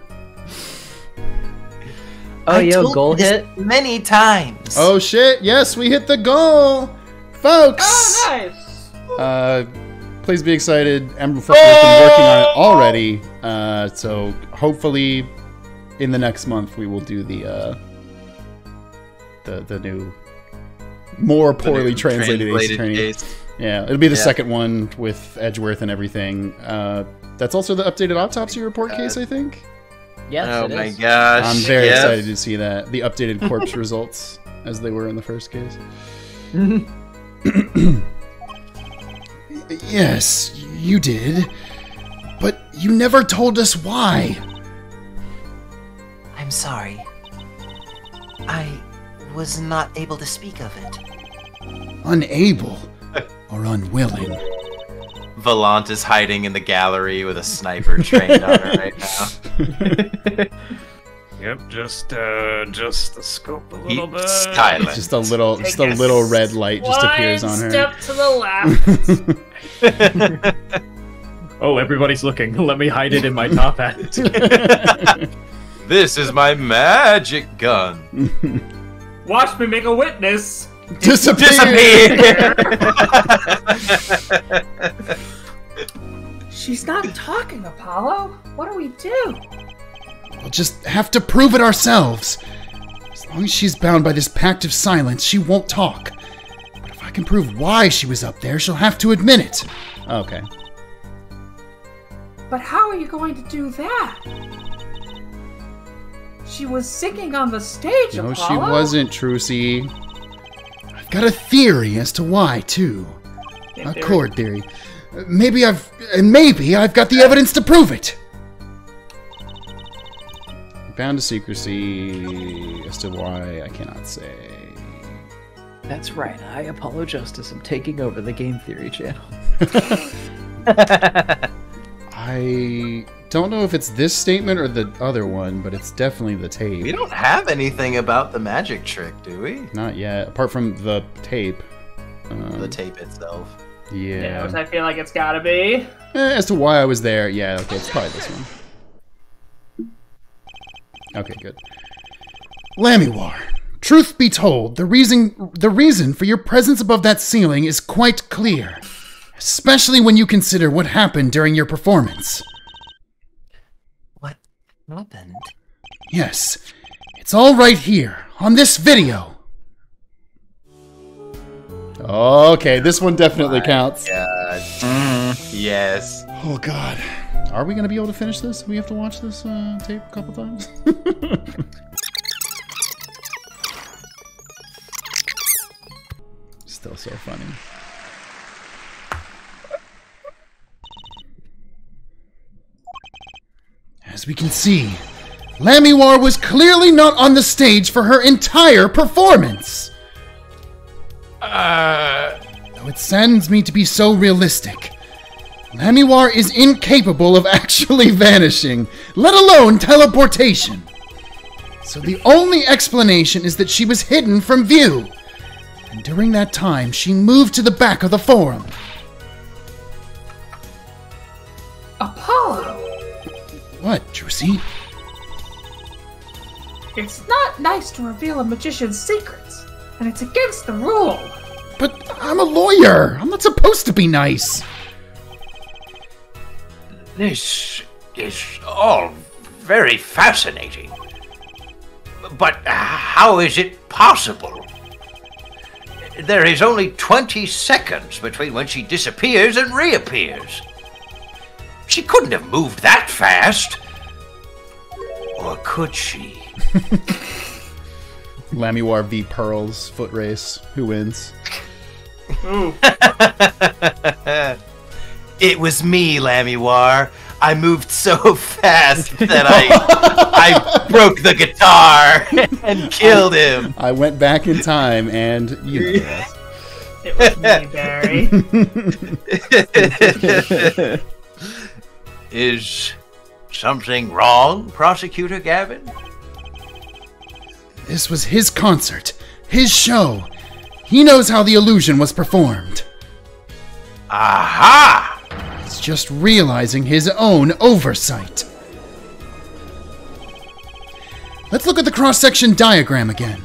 Oh, I yo, told goal this hit. many times. Oh shit! Yes, we hit the goal, folks. Oh, nice. Uh, please be excited. Ember Fucker has been working on it already. Uh, so hopefully, in the next month, we will do the uh, the the new, more poorly translated, Ace Attorney. case. Yeah, it'll be the Yeah. second one with Edgeworth and everything. Uh, that's also the updated autopsy report case, I think. Yes, Oh it my is. gosh. I'm very yes. excited to see that the updated corpse results as they were in the first case. yes, you did, but you never told us why. I'm sorry. I was not able to speak of it. Unable or unwilling. Valant is hiding in the gallery with a sniper trained on her right now. Yep, just uh, just the scope a little He, bit. silent. Just a little, just a a little red light just appears on her. step to the left. Oh, everybody's looking. Let me hide it in my top hat. This is my magic gun. Watch me make a witness. Disappear. Disappear! She's not talking, Apollo. What do we do? We'll just have to prove it ourselves. As long as she's bound by this pact of silence, she won't talk. But if I can prove why she was up there, she'll have to admit it. Okay. But how are you going to do that? She was singing on the stage, No, she wasn't, Trucy. I've got a theory as to why, too. A chord theory. Maybe I've. Maybe I've got the evidence to prove it. Bound to secrecy as to why I cannot say. That's right. I, Apollo Justice, am taking over the Game Theory channel. I don't know if it's this statement or the other one, but it's definitely the tape. we don't have anything about the magic trick, do we? Not yet, apart from the tape. Um, The tape itself. Yeah, Yeah. which I feel like it's gotta be. Eh, as to why I was there, yeah, okay, it's probably this one. Okay, good. Lamiroir, truth be told, the reason the reason for your presence above that ceiling is quite clear, especially when you consider what happened during your performance. What happened? Yes, it's all right here on this video. Okay, this one definitely counts. God. Mm, yes. Oh God, are we gonna be able to finish this? We have to watch this uh, tape a couple times. Still so funny. As we can see, Lamiroir was clearly not on the stage for her entire performance. Uh, Though it sends me to be so realistic. Lamiroir is incapable of actually vanishing, let alone teleportation. So the only explanation is that she was hidden from view. And during that time, she moved to the back of the forum. Apollo! What, Juicy? It's not nice to reveal a magician's secrets, and it's against the rule. But I'm a lawyer. I'm not supposed to be nice. This is all very fascinating. But how is it possible? There is only 20 seconds between when she disappears and reappears. She couldn't have moved that fast. Or could she? Lamiroir v Pearls foot race. Who wins? Ooh. It was me, Lamiroir. I moved so fast that I I broke the guitar and killed him. I went back in time and you know the. It was me, Barry. Is something wrong, Prosecutor Gavin? This was his concert, his show. He knows how the illusion was performed. Aha! He's just realizing his own oversight. Let's look at the cross section diagram again.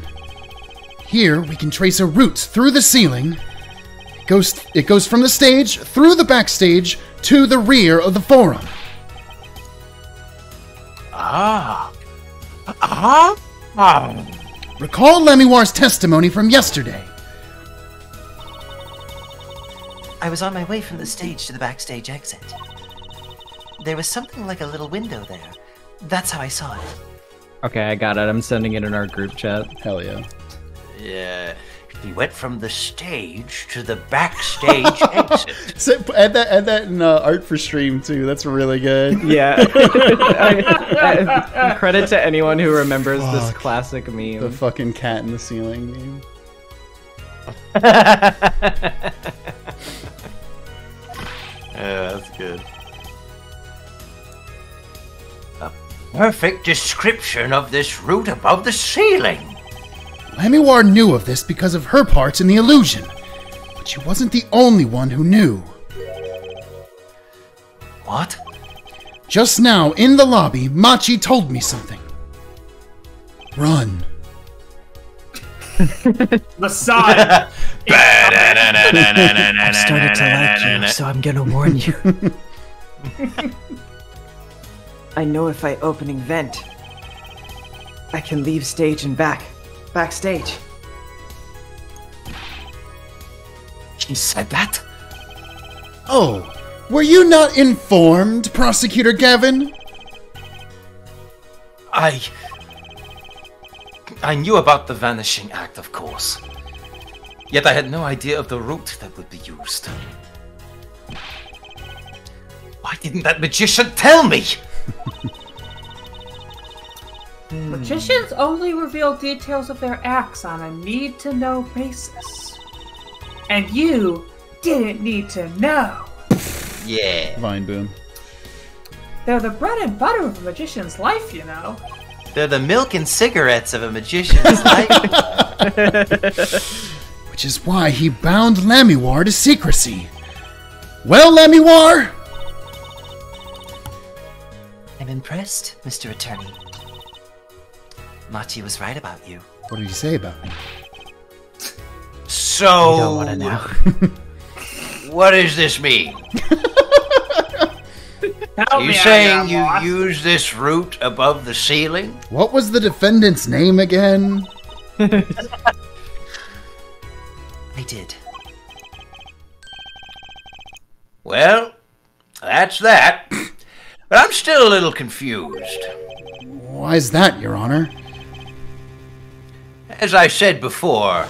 Here we can trace a route through the ceiling. It goes, it goes from the stage through the backstage to the rear of the forum. Ah. Ah. Ah. Recall Lamiroir's testimony from yesterday. I was on my way from the stage to the backstage exit. There was something like a little window there. That's how I saw it. Okay, I got it. I'm sending it in our group chat. Hell yeah. Yeah. He went from the stage to the backstage exit. So, add that, add that in uh, art for stream too. That's really good. Yeah. I- I- credit to anyone who remembers this classic meme. The fucking cat in the ceiling meme. Yeah, that's good. A perfect description of this route above the ceiling. Lamiroir knew of this because of her parts in the illusion, but she wasn't the only one who knew. What? Just now, in the lobby, Machi told me something. Run. The. I've started to like you, so I'm gonna warn you. I know if I opening vent, I can leave stage and back. Backstage. She said that? Oh, were you not informed, Prosecutor Gavin? I. I knew about the Vanishing Act, of course. Yet I had no idea of the route that would be used. Why didn't that magician tell me? Magicians only reveal details of their acts on a need to know basis. And you didn't need to know. Yeah. Vine boom. They're the bread and butter of a magician's life, you know. They're the milk and cigarettes of a magician's life. Which is why he bound Lamiroir to secrecy. Well, Lamiroir, I'm impressed, Mr. Attorney. Machi was right about you. what did he say about me? So. I don't wanna know. What does this mean? Help you me saying you here, use this route above the ceiling? What was the defendant's name again? I did. Well, that's that. But I'm still a little confused. Why is that, Your Honor? As I said before,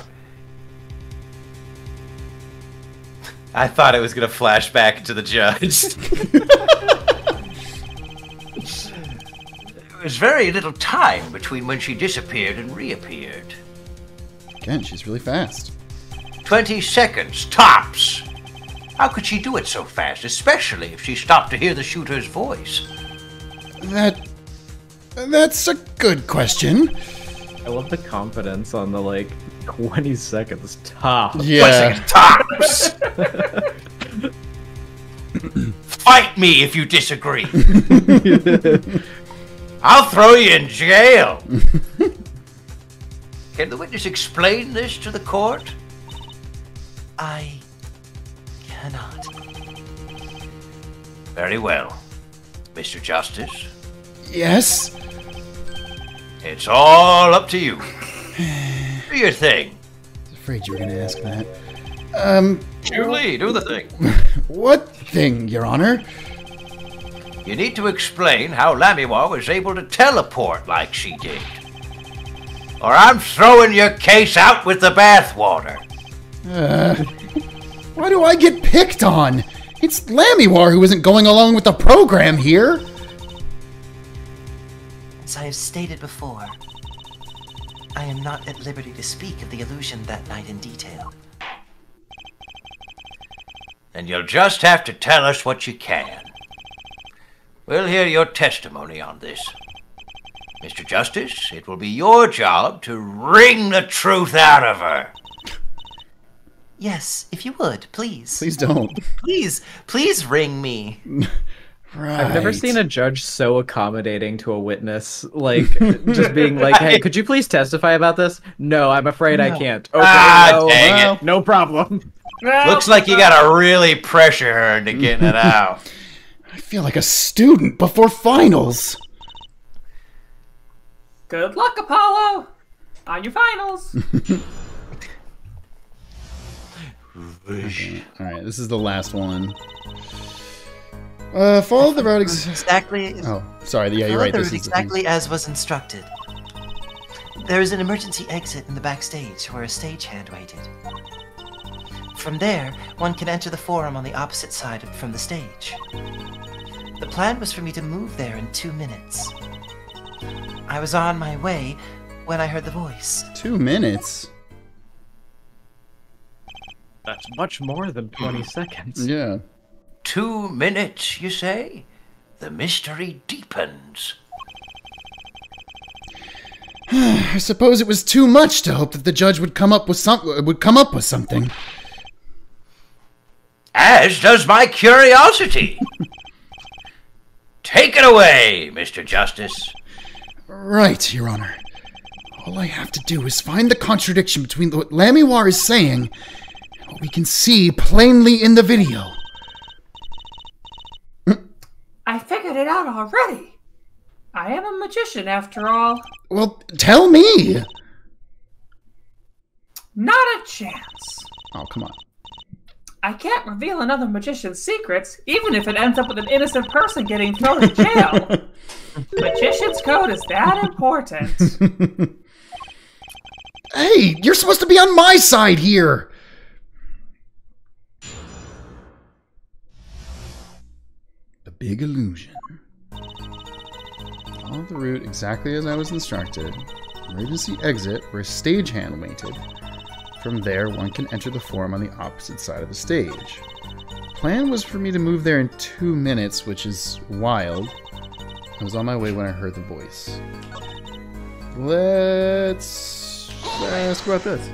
I thought it was gonna flash back to the judge. there was very little time between when she disappeared and reappeared. Again, she's really fast. 20 seconds, tops! How could she do it so fast, especially if she stopped to hear the shooter's voice? That. That's a good question. I love the confidence on the like 20 seconds top. Yeah. Tops! Fight me if you disagree. I'll throw you in jail. Can the witness explain this to the court? I cannot. Very well. Mr. Justice, Yes? it's all up to you. Do your thing. I was Afraid you were gonna ask that. Um, Julie, do the thing. what thing, Your Honor? You need to explain how Lamiroir was able to teleport like she did. Or I'm throwing your case out with the bathwater. Uh, why do I get picked on? It's Lamiroir who isn't going along with the program here. As I have stated before, I am not at liberty to speak of the illusion that night in detail. And you'll just have to tell us what you can. We'll hear your testimony on this. Mr. Justice, it will be your job to wring the truth out of her. Yes, if you would, please. Please don't. Please, please ring me. Right. I've never seen a judge so accommodating to a witness, like just being like, "Hey, could you please testify about this?" No, I'm afraid I can't. Okay, Ah, no, dang well, it. no problem. Looks like you gotta really pressure her into getting it out. I feel like a student before finals. Good luck, Apollo! On your finals! All right, this is the last one. Uh, follow the route. Exactly. oh, sorry. Yeah, you're right. the This route is exactly as was instructed. There is an emergency exit in the backstage where a stagehand waited. From there, one can enter the forum on the opposite side from the stage. The plan was for me to move there in two minutes. I was on my way when I heard the voice. Two minutes. That's much more than 20 seconds. Yeah. Two minutes, you say? The mystery deepens. I suppose it was too much to hope that the judge would come up with some would come up with something. As does my curiosity. Take it away, Mr. Justice. Right, Your Honor. All I have to do is find the contradiction between what Lamiroir is saying and what we can see plainly in the video. I figured it out already! I am a magician after all. Well, tell me. Not a chance. Oh, come on. I can't reveal another magician's secrets, even if it ends up with an innocent person getting thrown in jail. Magician's code is that important. Hey, you're supposed to be on my side here. The big illusion. Follow the route exactly as I was instructed. Emergency exit where a stagehand waited. From there, one can enter the forum on the opposite side of the stage. Plan was for me to move there in two minutes, which is wild. I was on my way when I heard the voice. Let's ask about this.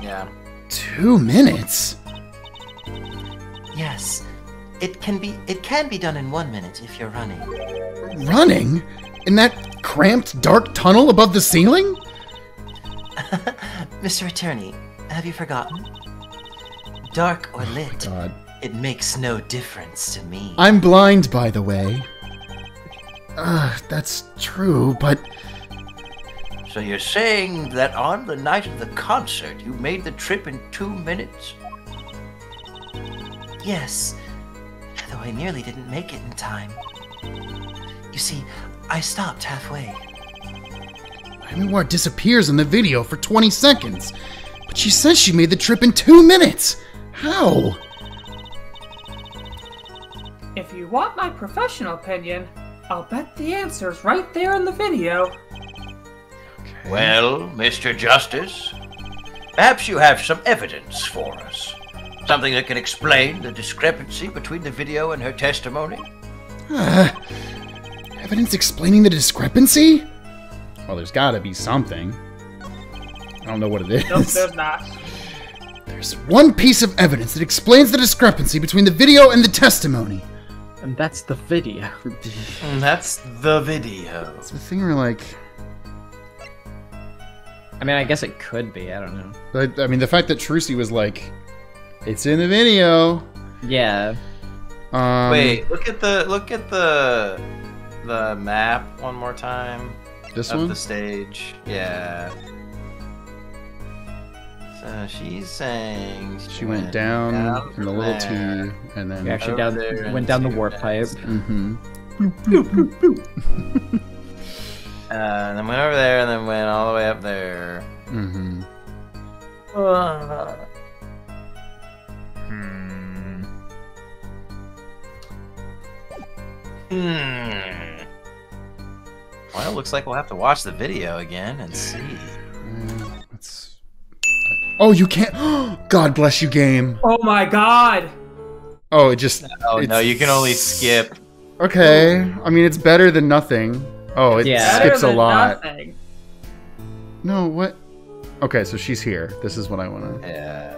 Yeah. Two minutes? Yes, it can be. It can be done in one minute if you're running. Running? In that cramped, dark tunnel above the ceiling? Mr. Attorney, have you forgotten? Dark or oh, lit, God. it makes no difference to me. I'm blind, by the way. Ugh, that's true, but So you're saying that on the night of the concert, you made the trip in two minutes? Yes, though I nearly didn't make it in time. You see, I stopped halfway. Amiwar disappears in the video for 20 seconds. But she says she made the trip in two minutes. How? if you want my professional opinion, I'll bet the answer's right there in the video. Well, Mr. Justice, perhaps you have some evidence for us. Something that can explain the discrepancy between the video and her testimony? Uh, evidence explaining the discrepancy? Well, there's gotta be something. I don't know what it is. Nope, there's not. There's one piece of evidence that explains the discrepancy between the video and the testimony. And that's the video. And that's the video. It's the thing where, like, I mean, I guess it could be. I don't know. I, I mean, the fact that Trucy was like, "It's in the video." Yeah. Um, Wait, look at the look at the the map one more time this of one. the stage. Yeah. So she's saying She went down in the little there. T, and then We actually down there went down the to warp that. pipe. hmm Uh, and then went over there, and then went all the way up there. Mm-hmm. Uh, hmm. Hmm. Well, looks like we'll have to watch the video again and see. Mm, Let's. Oh, you can't. God bless you, game. Oh my god! Oh, it just. Oh no, it's- you can only skip. Okay, I mean it's better than nothing. Oh, it Yeah. skips Better a than lot. nothing. No, what? Okay, so she's here. This is what I want to. Yeah.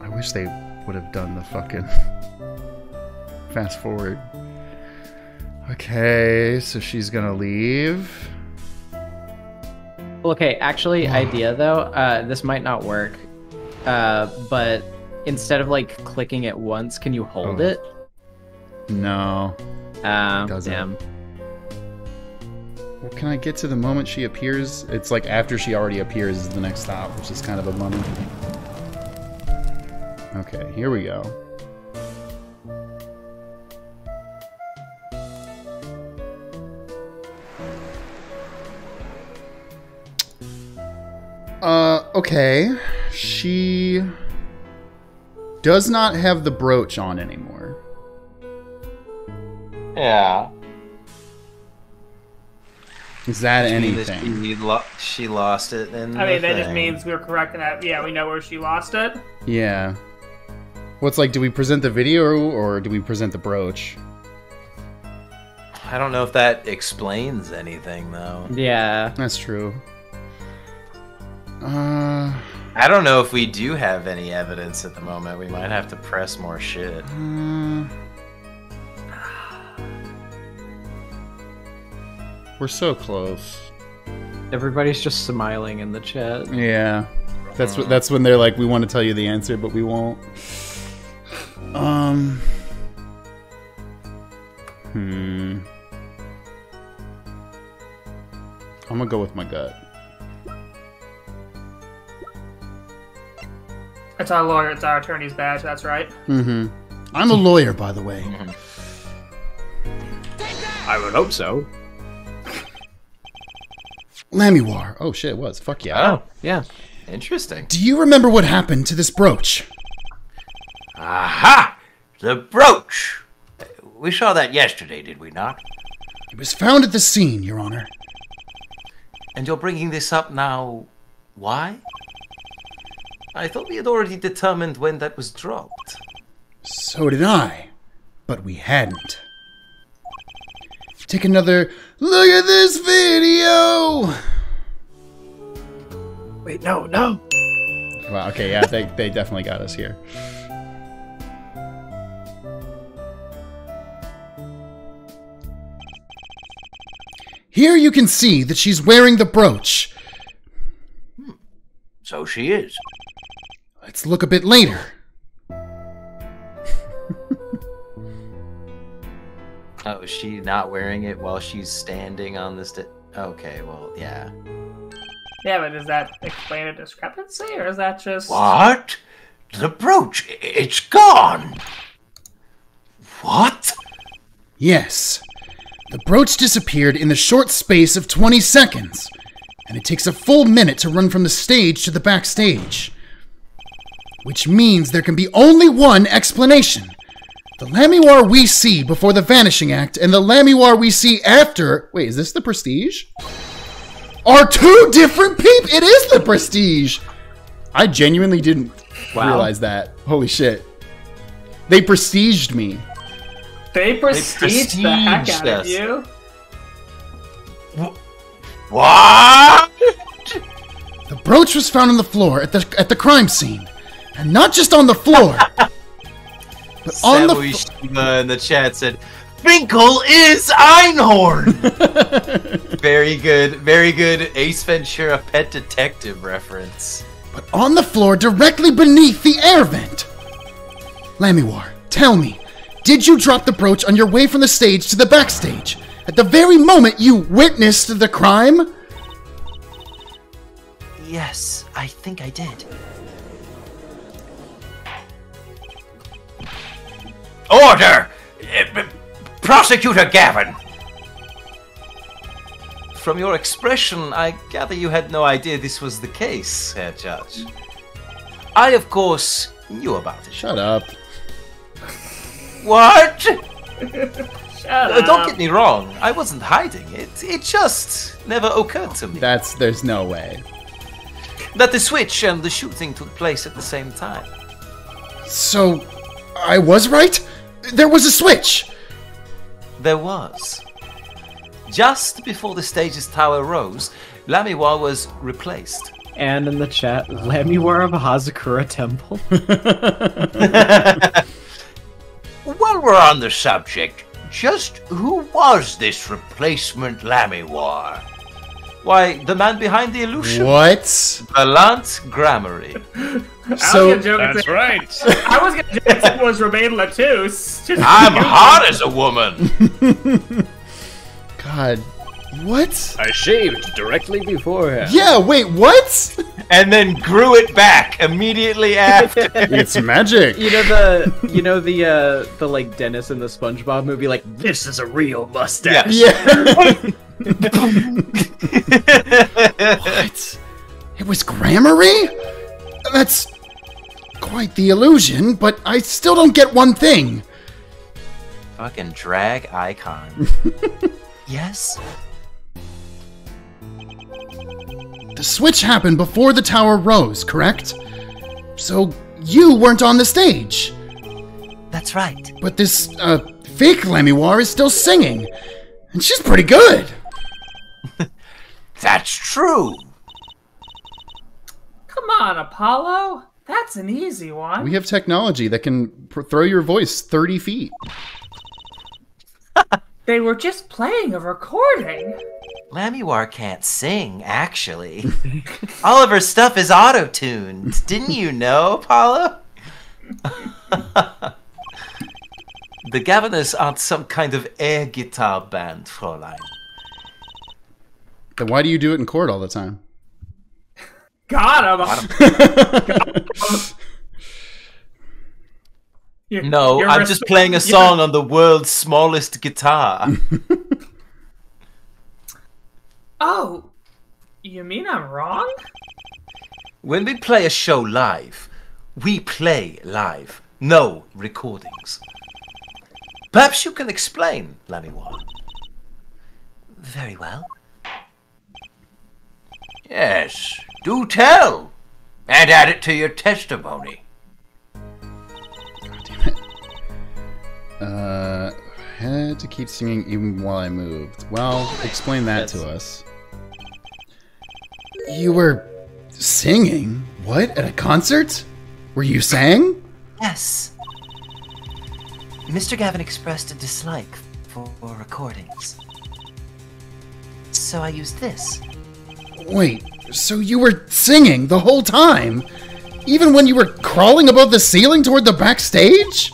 I wish they would have done the fucking fast forward. Okay, so she's gonna leave. Okay, actually, idea though. Uh, this might not work. Uh, but instead of like clicking it once, can you hold Oh. it? No. Uh, Doesn't. damn. Well, can I get to the moment she appears? It's like after she already appears is the next stop, which is kind of a bummer. Okay, here we go. Uh, okay. She does not have the brooch on anymore. Yeah. Is that She, anything? she, lo- she lost it in I the mean, that just thing. means we're correct in that. Yeah, we know where she lost it. Yeah. What's like, do we present the video or do we present the brooch? I don't know if that explains anything though. Yeah. That's true. Uh, I don't know if we do have any evidence at the moment. We might have to press more shit. uh, we're so close. Everybody's just smiling in the chat. Yeah. That's what that's when they're like, we want to tell you the answer, but we won't. Um Hmm. I'm gonna go with my gut. It's our lawyer. It's our attorney's badge. That's right. Mm-hmm. I'm a lawyer, by the way. I would hope so. Lamiroir. Oh shit, it was. Fuck yeah. Oh, Yeah. interesting. Do you remember what happened to this brooch? Aha! The brooch! We saw that yesterday, did we not? It was found at the scene, Your Honor. And you're bringing this up now. Why? I thought we had already determined when that was dropped. So did I. But we hadn't. Take another look at this video! Wait, no, no. Wow, okay, yeah, they, they definitely got us here. Here you can see that she's wearing the brooch. Hmm. So she is. Let's look a bit later. Oh, is she not wearing it while she's standing on this? Di- okay, well, yeah. Yeah, but does that explain a discrepancy, or is that just? What? The brooch, it's gone! What? Yes. The brooch disappeared in the short space of 20 seconds, and it takes a full minute to run from the stage to the backstage. Which means there can be only one explanation. The Lamiroir we see before the Vanishing Act and the Lamiroir we see after. Wait, is this the Prestige? Are two different people. It is the Prestige. I genuinely didn't Wow. realize that. Holy shit. They prestiged me. They prestige the heck prestiged out of you. What? The brooch was found on the floor at the at the crime scene, and not just on the floor, but on the. Samu Shiba in the chat said, Finkel is Einhorn! very good, very good Ace Ventura Pet Detective reference. but on the floor directly beneath the air vent. Lamiroir, tell me, did you drop the brooch on your way from the stage to the backstage at the very moment you witnessed the crime? Yes, I think I did. Order! Uh, Prosecutor Gavin! From your expression, I gather you had no idea this was the case, Herr Judge. I, of course, knew about it. Shut up. What? Shut Uh, don't get me wrong, I wasn't hiding it. It just never occurred to me That's there's no way. that the switch and the shooting took place at the same time. So, I was right. There was a switch. There was. Just before the stage's tower rose, Lamiroir was replaced. And in the chat, Lamiroir of Hazakura Temple. While we're on the subject, just who was this replacement Lamiroir? Why, the man behind the illusion. What? Valant Gramarye. So I was gonna say, right. I was gonna joke and say it was Romein LeTouse. I'm hot as a woman. God, what? I shaved directly beforehand. Yeah, wait, what? and then grew it back immediately after. It's magic. You know the you know the uh the like Dennis in the SpongeBob movie like this is a real mustache. Yeah. what? It was Gramarye? That's quite the illusion, but I still don't get one thing. Fucking drag icon. Yes? The switch happened before the tower rose, correct? So you weren't on the stage. That's right. But this, uh, fake Lamiroir is still singing. And she's pretty good. That's true. Come on, Apollo. That's an easy one. We have technology that can pr- throw your voice 30 feet. They were just playing a recording. Lamiroir can't sing, actually. All of her stuff is auto tuned. Didn't you know, Apollo? the Gavinners aren't some kind of air guitar band, Fräulein. Then why do you do it in court all the time? Got him. You're- No, you're I'm just playing a you're- song on the world's smallest guitar. Oh, you mean I'm wrong? when we play a show live, we play live, no recordings. Perhaps you can explain, Lamiroir. Very well. Yes, do tell. And add it to your testimony. God Damn it. Uh, had to keep singing even while I moved. Well, explain that to us. You were singing? What? At a concert? Were you sang? Yes. Mr. Gavin expressed a dislike for recordings. So I used this. Wait, so you were singing the whole time? Even when you were crawling above the ceiling toward the backstage?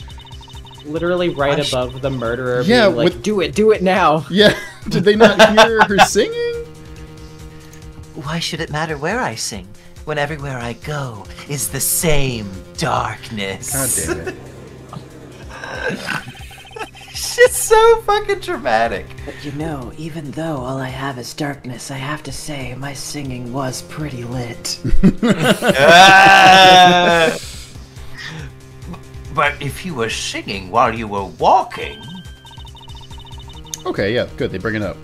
Literally right I sh- above the murderer Yeah, being like, with- do it, do it now. Yeah, did they not hear her singing? Why should it matter where I sing when everywhere I go is the same darkness? God damn it. Shit's so fucking dramatic. But you know, even though all I have is darkness, I have to say my singing was pretty lit. But if you were singing while you were walking, Okay, yeah, good, they bring it up.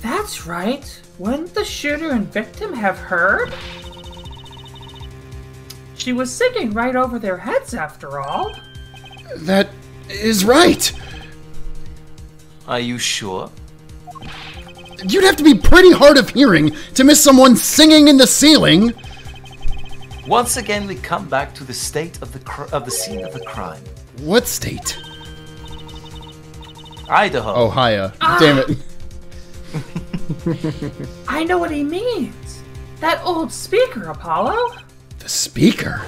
That's right. Wouldn't the shooter and victim have heard? She was singing right over their heads, after all. That is right. Are you sure? You'd have to be pretty hard of hearing to miss someone singing in the ceiling. Once again, we come back to the state of the cr- of the scene of the crime. What state? Idaho. Ohio. Damn it. I know what he means. That old speaker, Apollo. The speaker.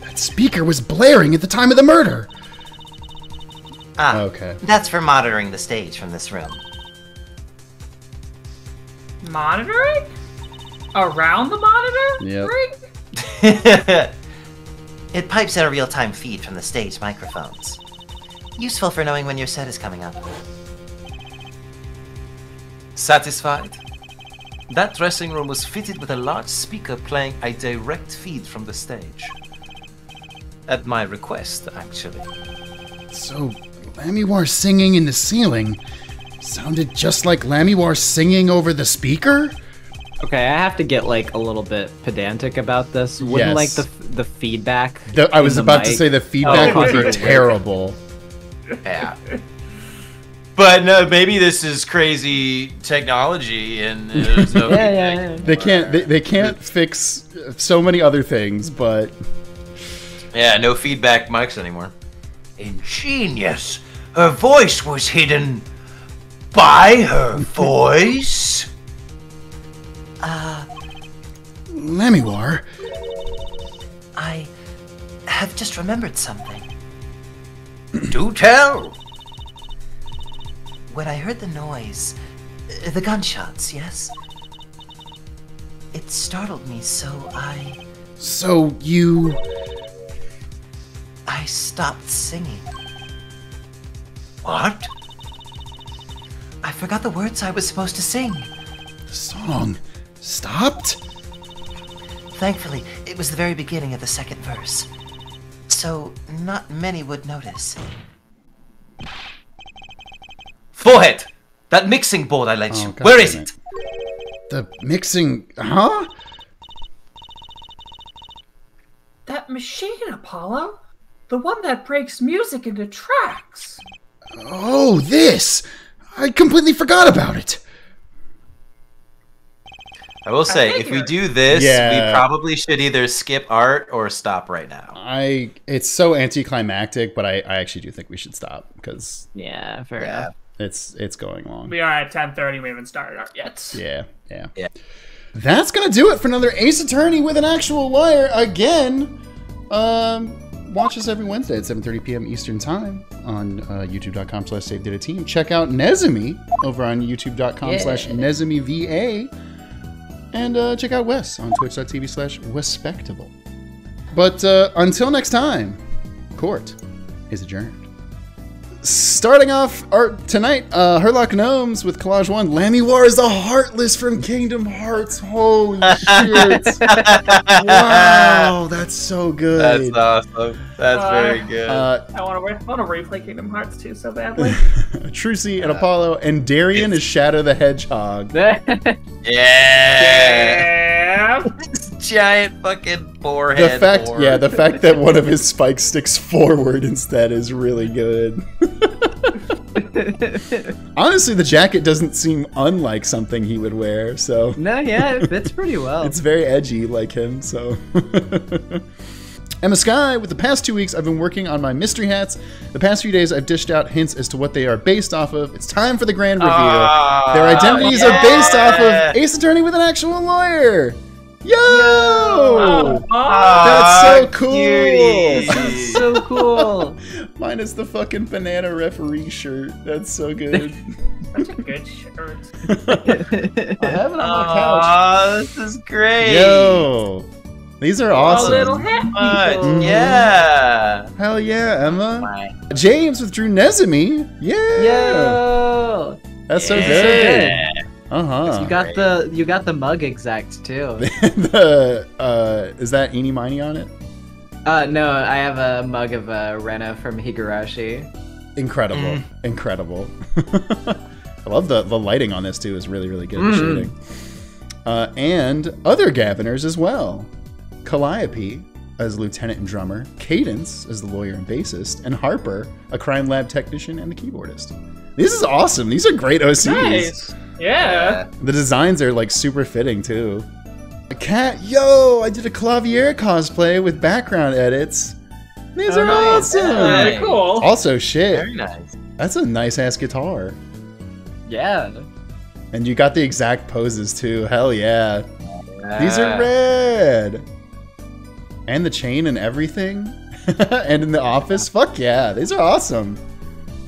That speaker was blaring at the time of the murder. Ah, Okay. that's for monitoring the stage from this room. Monitoring? Around the monitor? Yep. Ring? it pipes in a real time feed from the stage microphones. Useful for knowing when your set is coming up. Satisfied? That dressing room was fitted with a large speaker playing a direct feed from the stage. At my request, actually. So, Lamiroir singing in the ceiling sounded just like Lamiroir singing over the speaker? Okay, I have to get like a little bit pedantic about this. Wouldn't like the the feedback? The, I was the about to say the oh, feedback Oh, would be terrible. Yeah. But no, maybe this is crazy technology and there's no Yeah, yeah, yeah. They can't. They, they can't fix so many other things, but Yeah, no feedback mics anymore. Ingenious. Her voice was hidden by her voice. Uh, Lamiroir. I have just remembered something. Do tell. When I heard the noise, uh, the gunshots, yes? It startled me, so I. So you. I stopped singing. What? I forgot the words I was supposed to sing. The song stopped? Thankfully, it was the very beginning of the second verse. So, not many would notice. Forehead! That mixing board I lent Oh, you. God Where damn is it. it? The mixing. Huh? That machine, Apollo? The one that breaks music into tracks. Oh, this! I completely forgot about it. I will say, if we do this, Yeah. we probably should either skip art or stop right now. I. It's so anticlimactic, but I, I actually do think we should stop because Yeah, fair Yeah. enough. It's it's going long. We are at 10:30. We haven't started art yet. Yeah, yeah. Yeah. That's gonna do it for another Ace Attorney with an actual lawyer again. Um, watch us every Wednesday at 7:30 p.m. Eastern Time on uh, YouTube.com slash Save Data Team. Check out Nezumi over on YouTube.com slash Nezumi VA, and uh, check out Wes on Twitch.tv slash Wespectable. But uh, until next time, court is adjourned. Starting off art tonight, uh, Herlock Gnomes with Collage One. Lamiroir is the Heartless from Kingdom Hearts. Holy shit! wow, that's so good. That's awesome. That's Uh, very good. uh, I want to. Re- want to replay Kingdom Hearts 2 so badly. Trucy and Apollo, and Daryan is Shadow the Hedgehog. yeah. yeah. Giant fucking The forehead. fact, board. yeah, the fact that one of his spikes sticks forward instead is really good. Honestly, the jacket doesn't seem unlike something he would wear, so no, yeah, it fits pretty well. it's very edgy like him, so. Emma Sky, with the past two weeks, I've been working on my mystery hats. The past few days, I've dished out hints as to what they are based off of. It's time for the grand reveal. Ah, Their identities are based off of Ace Attorney with an actual lawyer. Yo! Oh, That's so cool. cutie. This is so cool. Minus the fucking banana referee shirt. That's so good. such a good shirt. I have it on my couch. Aw, this is great. Yo! These are awesome. A little awesome. hat Much. people. Mhm. Yeah. Hell yeah, Emma. James with Drew Nezumi. Yeah. Yo, That's so Yeah. good. Uh huh. you got the you got the mug exact too. the uh, is that Eeny Miny on it? Uh, no, I have a mug of uh, Rena from Higurashi. Incredible, Mm. incredible. I love the the lighting on this too. Is really really good. The Mhm. shading. Uh, and other Gavinners as well. Calliope as lieutenant and drummer, Cadence as the lawyer and bassist, and Harper, a crime lab technician and the keyboardist. This is awesome. These are great OCs. Nice. Yeah. The designs are like super fitting too. Cat, yo, I did a Klavier cosplay with background edits. These Oh, are nice. awesome. Very cool. Also, shit, Very nice. that's a nice ass guitar. Yeah. And you got the exact poses too. Hell yeah. These are red. And the chain and everything. and in the office. Fuck yeah. These are awesome.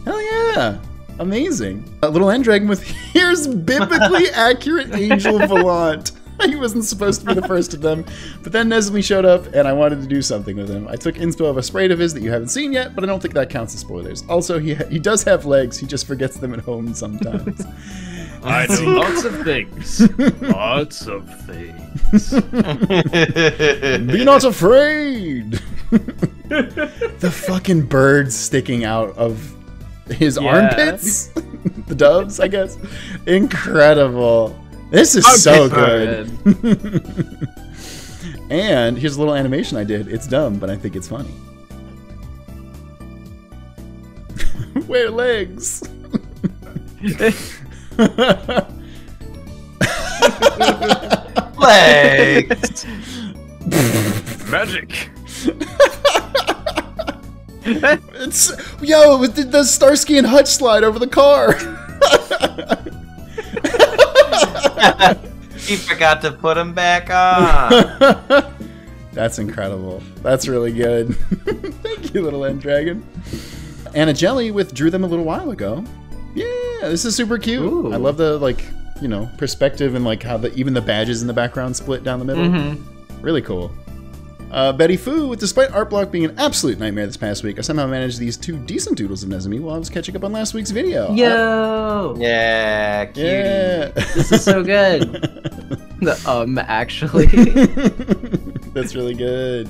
Hell yeah. Amazing. A little end dragon with here's biblically accurate angel Valant. he wasn't supposed to be the first of them. But then Nezumi showed up, and I wanted to do something with him. I took inspo of a sprite of his that you haven't seen yet, but I don't think that counts as spoilers. Also, he he does have legs. He just forgets them at home sometimes. I know lots of things. Lots of things. Be not afraid. the fucking birds sticking out of his Yeah. armpits. the doves, I guess. Incredible. This is so good. and here's a little animation I did. It's dumb, but I think it's funny. Wear legs. Legs. Magic. It's yo, it did the Starsky and Hutch slide over the car. he forgot to put them back on. That's incredible. That's really good. Thank you, little end dragon. Anna Jelly withdrew them a little while ago. Yeah, this is super cute. Ooh. I love the like, you know, perspective and like how the even the badges in the background split down the middle. Mm-hmm. Really cool. Uh, Betty Foo, with despite art block being an absolute nightmare this past week, I somehow managed these two decent doodles of Nezumi while I was catching up on last week's video. Yo, yeah, cutie. Yeah. this is so good. The um, actually. That's really good.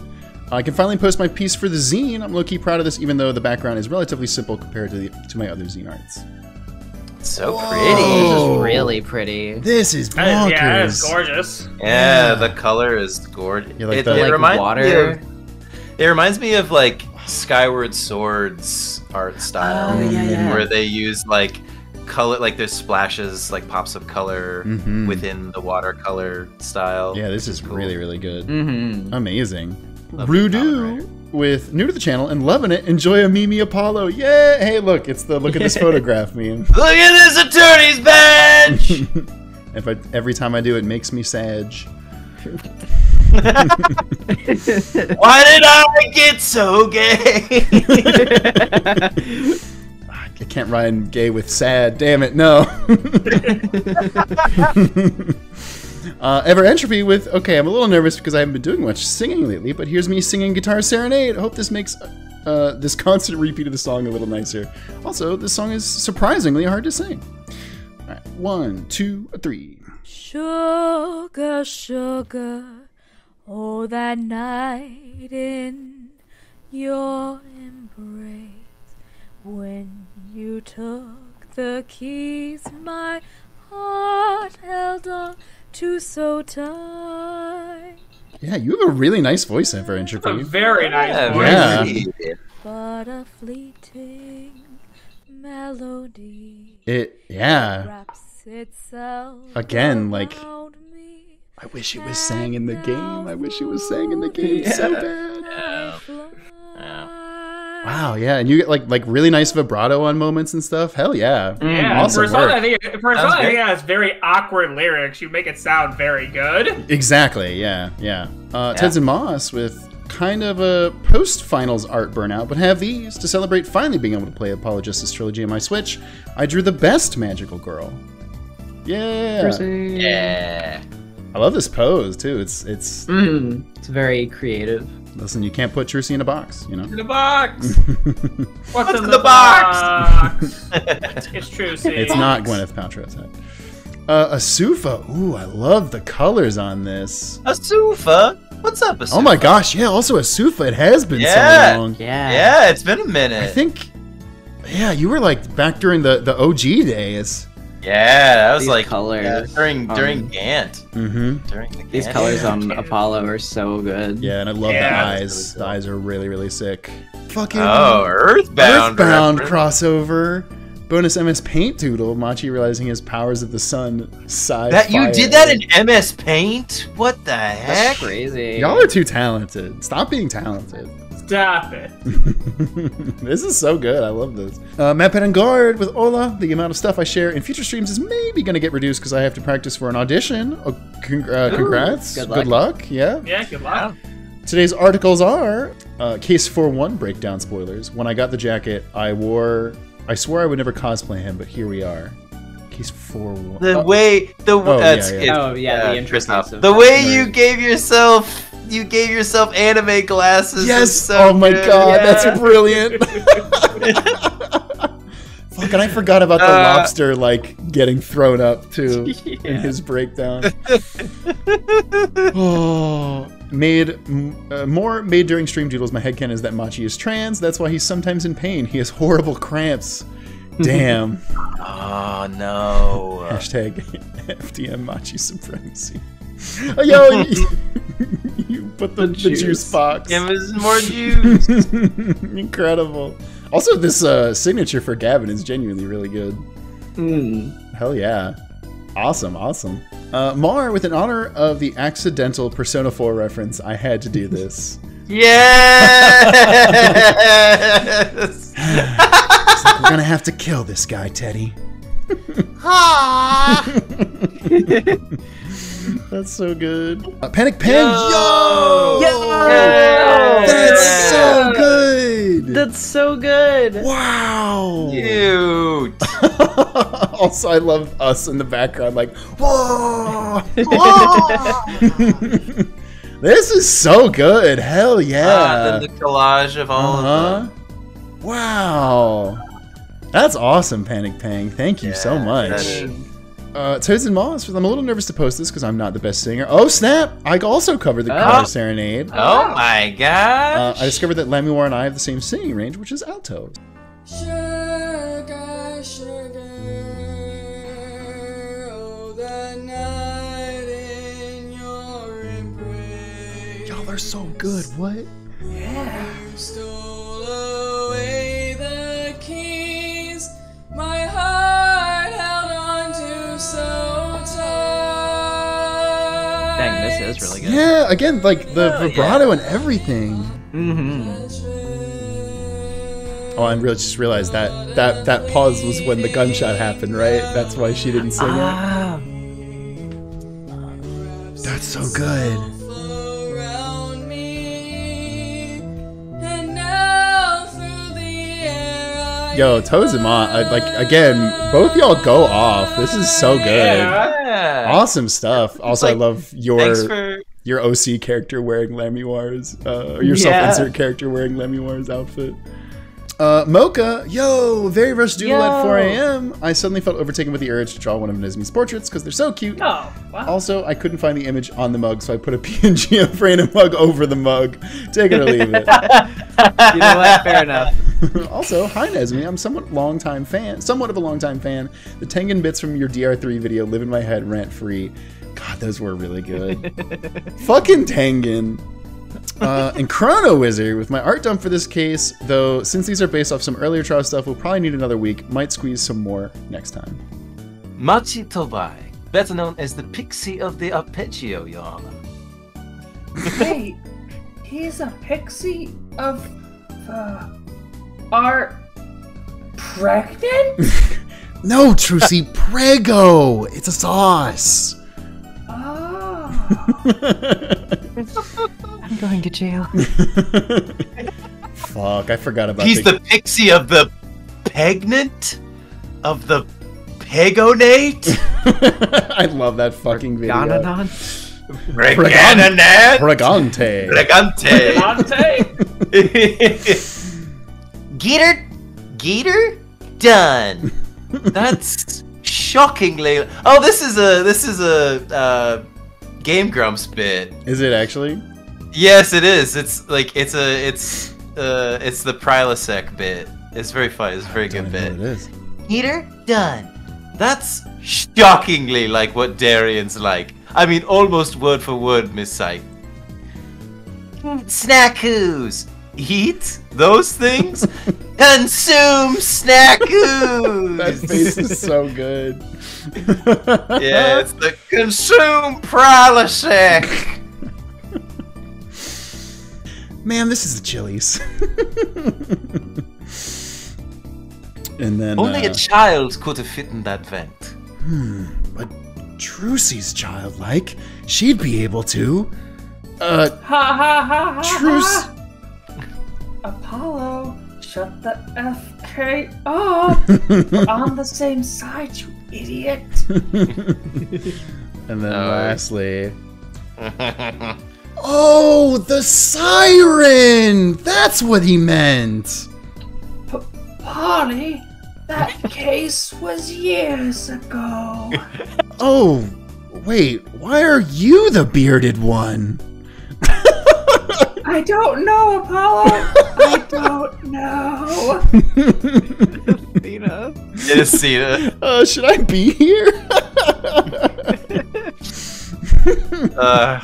I can finally post my piece for the zine. I'm low-key proud of this, even though the background is relatively simple compared to the to my other zine arts. So Whoa. pretty. This is really pretty. This is Uh, bonkers. yeah, it's gorgeous. Yeah, the color is gorgeous. You like it, the- it Like reminds Me of, it reminds me of like Skyward Swords art style, Oh, yeah, yeah. where they use like color, like there's splashes, like pops of color Mhm. within the watercolor style. Yeah, this is Cool. really, really good. Mm-hmm. Amazing. Lovely palette, Rudu with new to the channel and loving it. Enjoy a Mimi Apollo. Yeah. Hey, look, it's the look at this photograph meme. Look at this attorney's bench. if I every time I do it makes me sad. Why did I get so gay? I can't rhyme gay with sad. Damn it, no. Uh, Ever Entropy with okay. I'm a little nervous because I haven't been doing much singing lately, but here's me singing Guitar Serenade. I hope this makes uh, this constant repeat of the song a little nicer. Also, this song is surprisingly hard to sing. One, two, three. Sugar, sugar, oh, that night in your embrace when you took the keys, my heart held on to so tight. Yeah, you have a really nice voice, Ever It's a Entropy. very nice Yeah, voice. Yeah. But a fleeting melody It, yeah. wraps itself Again, like- me. I wish it was sang in the game. I wish it was sang in the game so bad. Yeah. Yeah. Wow, yeah, and you get like like really nice vibrato on moments and stuff. Hell yeah, Yeah, awesome for a song. I think for a song I think it has very awkward lyrics, you make it sound very good. Exactly, yeah, yeah. Uh, Teds and Moss with kind of a post-finals art burnout, but have these to celebrate finally being able to play Apollo Justice Trilogy on my Switch. I drew the best magical girl. Yeah, Yeah. I love this pose too. It's it's Mm, it's very creative. Listen. You can't put Trucy in a box, you know. In the box. What's, in, in the, the box? it's true, see. It's not Gwyneth Paltrow's head. Uh, Asufa. Ooh, I love the colors on this. A Asufa. What's up, a Asufa? Oh my gosh, yeah. Also, a Asufa. It has been Yeah. so long. Yeah. Yeah, it's been a minute. I think, yeah, you were like back during the the OG days. Yeah, that was These like colors yeah, during on- during Gant. Mm-hmm. During the These Gant. colors Yeah. on Apollo are so good. Yeah, and I love Yeah, the that's eyes. The eyes are really really sick. Fucking Oh, Earthbound. Earthbound reference. crossover. Bonus MS Paint Doodle. Machi realizing his powers of the sun. Side. That you did that in MS Paint? What the heck? That's crazy. Y'all are too talented. Stop being talented. Stop it. this is so good. I love this. Uh, Matt and Guard with Ola. The amount of stuff I share in future streams is maybe going to get reduced because I have to practice for an audition. Oh, con- uh, congrats. good Good luck. Yeah. Yeah, good luck. Today's articles are uh, Case 4 1 breakdown spoilers. When I got the jacket, I wore. I swore I would never cosplay him, but here we are. He's four one. The Oh, way the Oh, yeah, yeah. it's- Oh, yeah, the uh, intro Kristoph. piece of The way you gave yourself you gave yourself anime glasses. yes. so oh my good. god, Yeah. that's brilliant. Fuck, and I forgot about the Uh, lobster like getting thrown up too in his breakdown. oh, made uh, more made during stream doodles. My headcanon is that Machi is trans. That's why he's sometimes in pain. He has horrible cramps. Damn. Oh no. Hashtag FDM Machi supremacy. Oh, yo, you, put the, the, juice. juice. box. Give us more juice. Incredible. Also, this uh, signature for Gavin is genuinely really good. Mm. Hell yeah. Awesome, awesome. Uh, Mar, with an honor of the accidental Persona 4 reference, I had to do this. yes. Like, we're gonna have to kill this guy, Teddy. That's so good. Uh, Panic Pen, yo! Yo! That's so good! That's so good. wow! Cute. also, I love us in the background, like, whoa! whoa! this is so good. Hell yeah! Ah, then the collage of all Uh of huh. Wow. That's awesome, Panic Pang. Thank you so Yeah, much. That is- Uh, Toads and Moss, I'm a little nervous to post this because I'm not the best singer. Oh, snap! I also covered the Oh. Color Serenade. Oh my god! Uh. I discovered that Lamiroir and I have the same singing range, which is alto. Sugar, sugar, oh, the night in your embrace. Y'all are so good. What? You tight. Dang, really good. Yeah, again, like the Hell vibrato and everything. Mm-hmm. Oh, I really just realized that that that pause was when the gunshot happened, right? That's why she didn't sing Ah, it. That's so good. around me, and now through the air I Yo, Tozuma, like again, both y'all go off. This is so good. Yeah. Awesome stuff. Also, I love your for your OC character wearing Lamiroir's, uh, or your Yeah. self-insert character wearing Lamiroir's outfit. Uh, Mocha, yo, very rush doodle at 4 a.m. I suddenly felt overtaken with the urge to draw one of Nezumi's portraits because they're so cute. Oh, wow. Also, I couldn't find the image on the mug, so I put a PNG of Brandon mug over the mug. Take it or leave it. you know what? Fair enough. also, hi Nesmi. I'm somewhat long time fan, somewhat of a long time fan. The Tengen bits from your DR3 video live in my head rant free. God, those were really good. Fucking Tengen. Uh, and Chrono Wizard with my art dump for this case, though since these are based off some earlier trial stuff, we'll probably need another week. Might squeeze some more next time. Machi Tobaye, better known as the Pixie of the Arpeggio, Your Honor. Wait, he's a pixie of the art pregnant? No, Trucy, Prego! It's a sauce! Oh. I'm going to jail. Fuck, I forgot about He's the Pixie of the Pregnant? Of the Pegonate? I love that fucking video. Gananon? Regananat? Pregante. Regante. Geeter? Geeter? Done. That's shockingly. Oh, this is a this is a uh, Game Grumps bit. Is it actually? Yes, it is. It's like it's a it's uh it's the Prilosec bit. It's very fun. It's a very good It bit. is. Heater done. That's shockingly like what Daryan's like. I mean, almost word for word, Miss Sight. Snackoos. Eat those things. Consume snackoos. That face is so good. Yeah, it's the consume Prilosec. Man, this is the Chili's. and then Only uh, a child could have fit in that vent. Hmm, but Trucy's childlike. She'd be able to. Uh, Ha ha ha ha! Truce. Apollo, shut the FK up! We're on the same side, you idiot. And then Oh. lastly, oh, the siren! That's what he meant. Polly, that case was years ago. Oh, wait, why are you the bearded one? I don't know, Apollo. I don't know. Athena. Yes, Cena. Uh, should I be here? Uh,